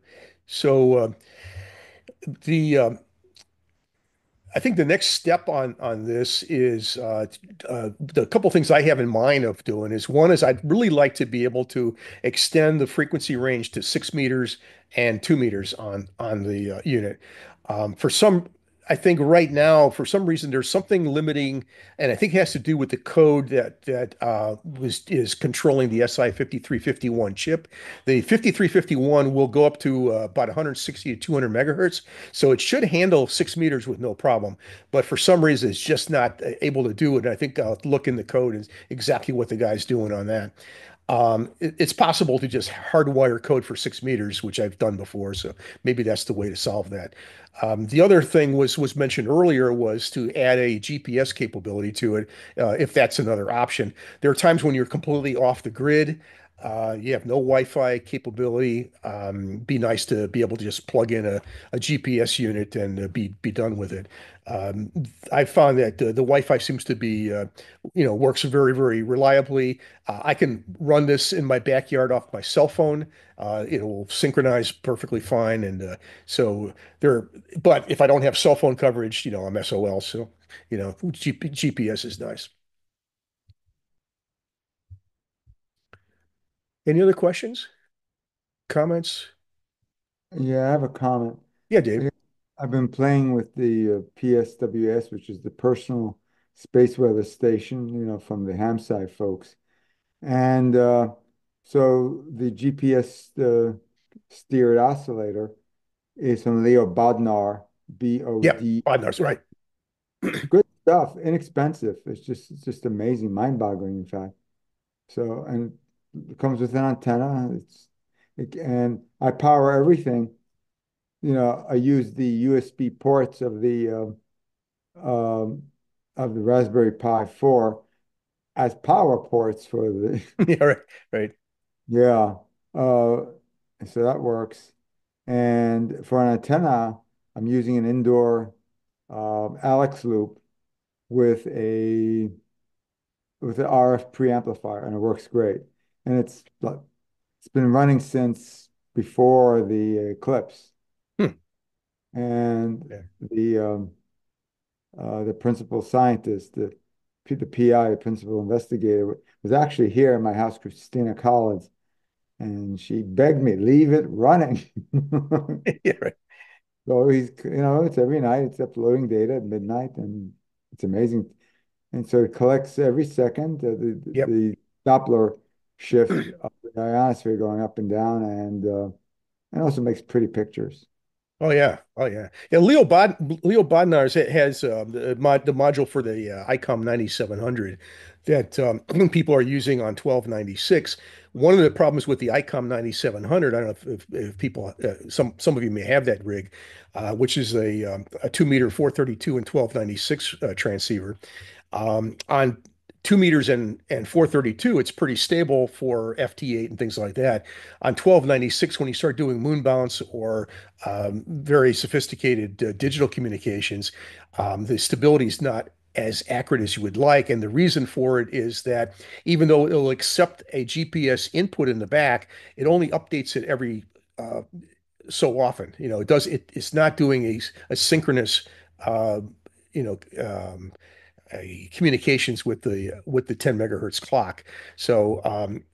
S1: so uh, the um, I think the next step on on this is uh, uh, the couple things I have in mind of doing is one is I'd really like to be able to extend the frequency range to six meters and two meters on on the uh, unit. Um, for some, I think right now, for some reason, there's something limiting, and I think it has to do with the code that that uh, was is controlling the SI 5351 chip. The 5351 will go up to uh, about 160 to 200 megahertz. So it should handle six meters with no problem. But for some reason, it's just not uh, able to do it. And I think I'll look in the code and exactly what the guy's doing on that. Um, it- it's possible to just hardwire code for six meters, which I've done before. So maybe that's the way to solve that. Um, the other thing was was mentioned earlier was to add a GPS capability to it, uh, if that's another option. There are times when you're completely off the grid. Uh, you have no Wi-Fi capability. Um, be nice to be able to just plug in a, a GPS unit and uh, be be done with it. Um, I found that uh, the Wi-Fi seems to be, uh, you know, works very, very reliably. Uh, I can run this in my backyard off my cell phone. Uh, it will synchronize perfectly fine, and so there. But if I don't have cell phone coverage, you know, I'm SOL. So, you know, G GPS is nice. Any other questions, comments?
S2: Yeah, I have a comment.
S1: Yeah, Dave.
S2: I've been playing with the uh, PSWS, which is the Personal Space Weather Station, you know, from the HamSCI folks. And uh, so the GPS uh, steered oscillator is from Leo Bodnar,
S1: Yep.
S2: B-O-D.
S1: Bodnar's right.
S2: Good stuff, inexpensive. It's just it's just amazing, mind-boggling, in fact. So, and comes with an antenna. It's it, and I power everything. You know, I use the USB ports of the um, um, of the Raspberry Pi 4 as power ports for the
S1: Yeah, right, right.
S2: yeah. Uh, so that works. And for an antenna, I'm using an indoor um, Alex loop with a with an RF preamplifier, and it works great. And it's like it's been running since before the eclipse.
S1: Hmm.
S2: And
S1: Yeah.
S2: the um, uh, the principal scientist, the the PI, the principal investigator, was actually here in my house, Kristina Collins, and she begged me, leave it running.
S1: Yeah, right.
S2: So he's, you know, it's every night, it's uploading data at midnight, and it's amazing. And so it collects every second uh, the
S1: Yep.
S2: the Doppler shift of the ionosphere going up and down, and uh, and also makes pretty pictures.
S1: Oh yeah, oh yeah, yeah. Leo Bod Leo Bodnar's ha- has um, the mod the module for the uh, ICOM 9700 that um, people are using on 1296, one of the problems with the ICOM 9700, I don't know if, if, if people, uh, some some of you may have that rig, uh, which is a um, a two meter 432 and 1296 uh, transceiver. Um, on two meters and and 432, it's pretty stable for FT8 and things like that. On 1296, when you start doing moon bounce or um, very sophisticated uh, digital communications, um, the stability is not as accurate as you would like. And the reason for it is that even though it'll accept a GPS input in the back, it only updates it every uh, so often. You know, it does it. It's not doing a, a synchronous, uh, you know, um, communications with the with the 10 megahertz clock. So um,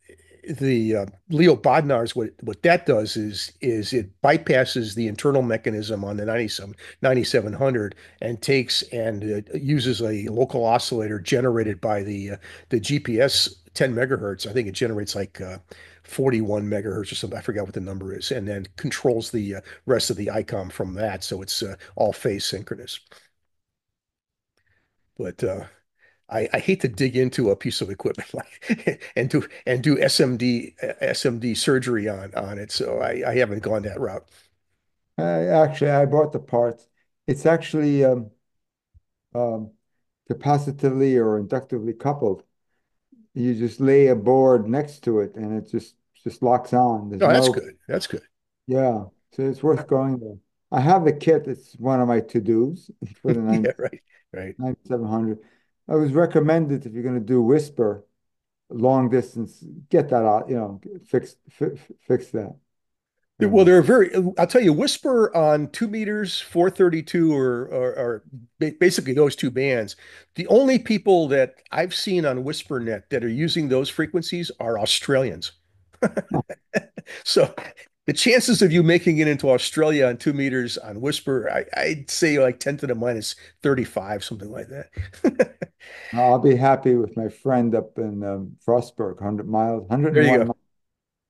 S1: the uh, Leo Bodnar's what what that does is is it bypasses the internal mechanism on the 97 9700 and takes and uh, uses a local oscillator generated by the uh, the GPS 10 megahertz. I think it generates like uh, 41 megahertz or something. I forgot what the number is, and then controls the uh, rest of the ICOM from that. So it's uh, all phase synchronous. But uh, I, I, hate to dig into a piece of equipment like and do and do SMD SMD surgery on on it. So I, I haven't gone that route.
S2: I, actually, I bought the parts. It's actually um, um, capacitively or inductively coupled. You just lay a board next to it, and it just just locks on.
S1: There's oh, that's no, good. That's good.
S2: Yeah, so it's worth going there. I have the kit. It's one of my to dos for the 90,
S1: yeah, right, right.
S2: 9700. I was recommended if you're going to do whisper long distance, get that out, you know, fix fi fix that.
S1: Well, there are very, I'll tell you, Whisper on two meters, 432, or, or, or, basically those two bands. The only people that I've seen on WSPRnet that are using those frequencies are Australians. so the chances of you making it into Australia on two meters on Whisper, I, would say like 10 to the minus 35, something like that.
S2: I'll be happy with my friend up in um, Frostburg, 100 miles, 101 miles.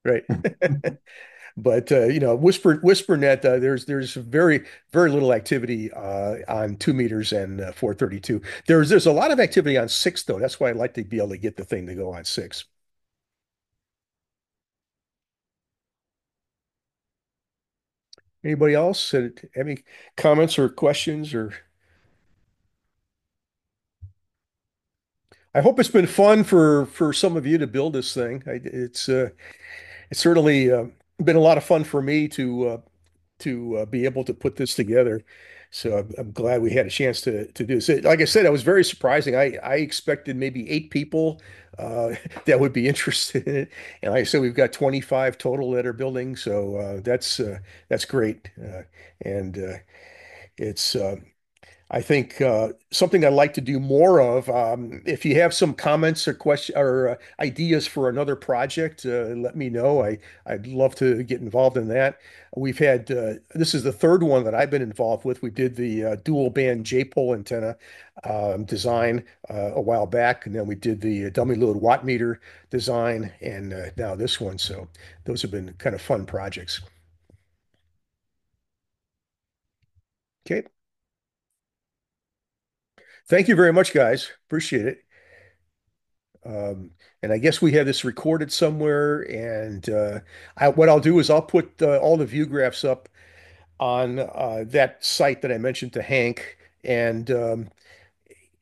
S1: Right. but uh, you know, whisper, WSPRnet, uh, there's there's very very little activity uh, on two meters and uh, 432. There's there's a lot of activity on six though. That's why I'd like to be able to get the thing to go on six. Anybody else? Any comments or questions or? I hope it's been fun for for some of you to build this thing. I, it's uh, it's certainly uh, been a lot of fun for me to uh, to uh, be able to put this together. So I'm, I'm, glad we had a chance to to do this. Like I said, it was very surprising. I I expected maybe eight people uh, that would be interested in it. And like I said, we've got 25 total that are building, so uh, that's uh, that's great. Uh, and uh, it's uh, I think uh, something I'd like to do more of. Um, if you have some comments or question or uh, ideas for another project, uh, let me know. I I'd love to get involved in that. We've had uh, this is the third one that I've been involved with. We did the uh, dual band J-pole antenna um, design uh, a while back, and then we did the dummy load watt meter design, and now this one. So those have been kind of fun projects. Okay. Thank you very much, guys. Appreciate it. Um, and I guess we have this recorded somewhere. And uh, I, what I'll do is I'll put uh, all the view graphs up on uh, that site that I mentioned to Hank. And um,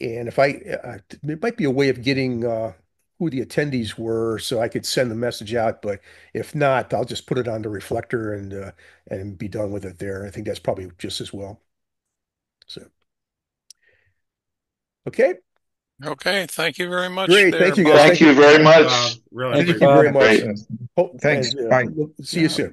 S1: and if I, uh, it might be a way of getting uh, who the attendees were, so I could send the message out. But if not, I'll just put it on the reflector and uh, and be done with it there. I think that's probably just as well. So. Okay.
S5: Okay. Thank you very much.
S1: Great.
S5: there,
S1: Thank you, guys.
S7: Thank you very much.
S5: Uh, really
S1: Thank you
S5: appreciate
S1: very
S5: it.
S1: much.
S3: Great.
S1: Hope-
S3: Thanks.
S1: uh,
S3: Bye.
S1: See you soon.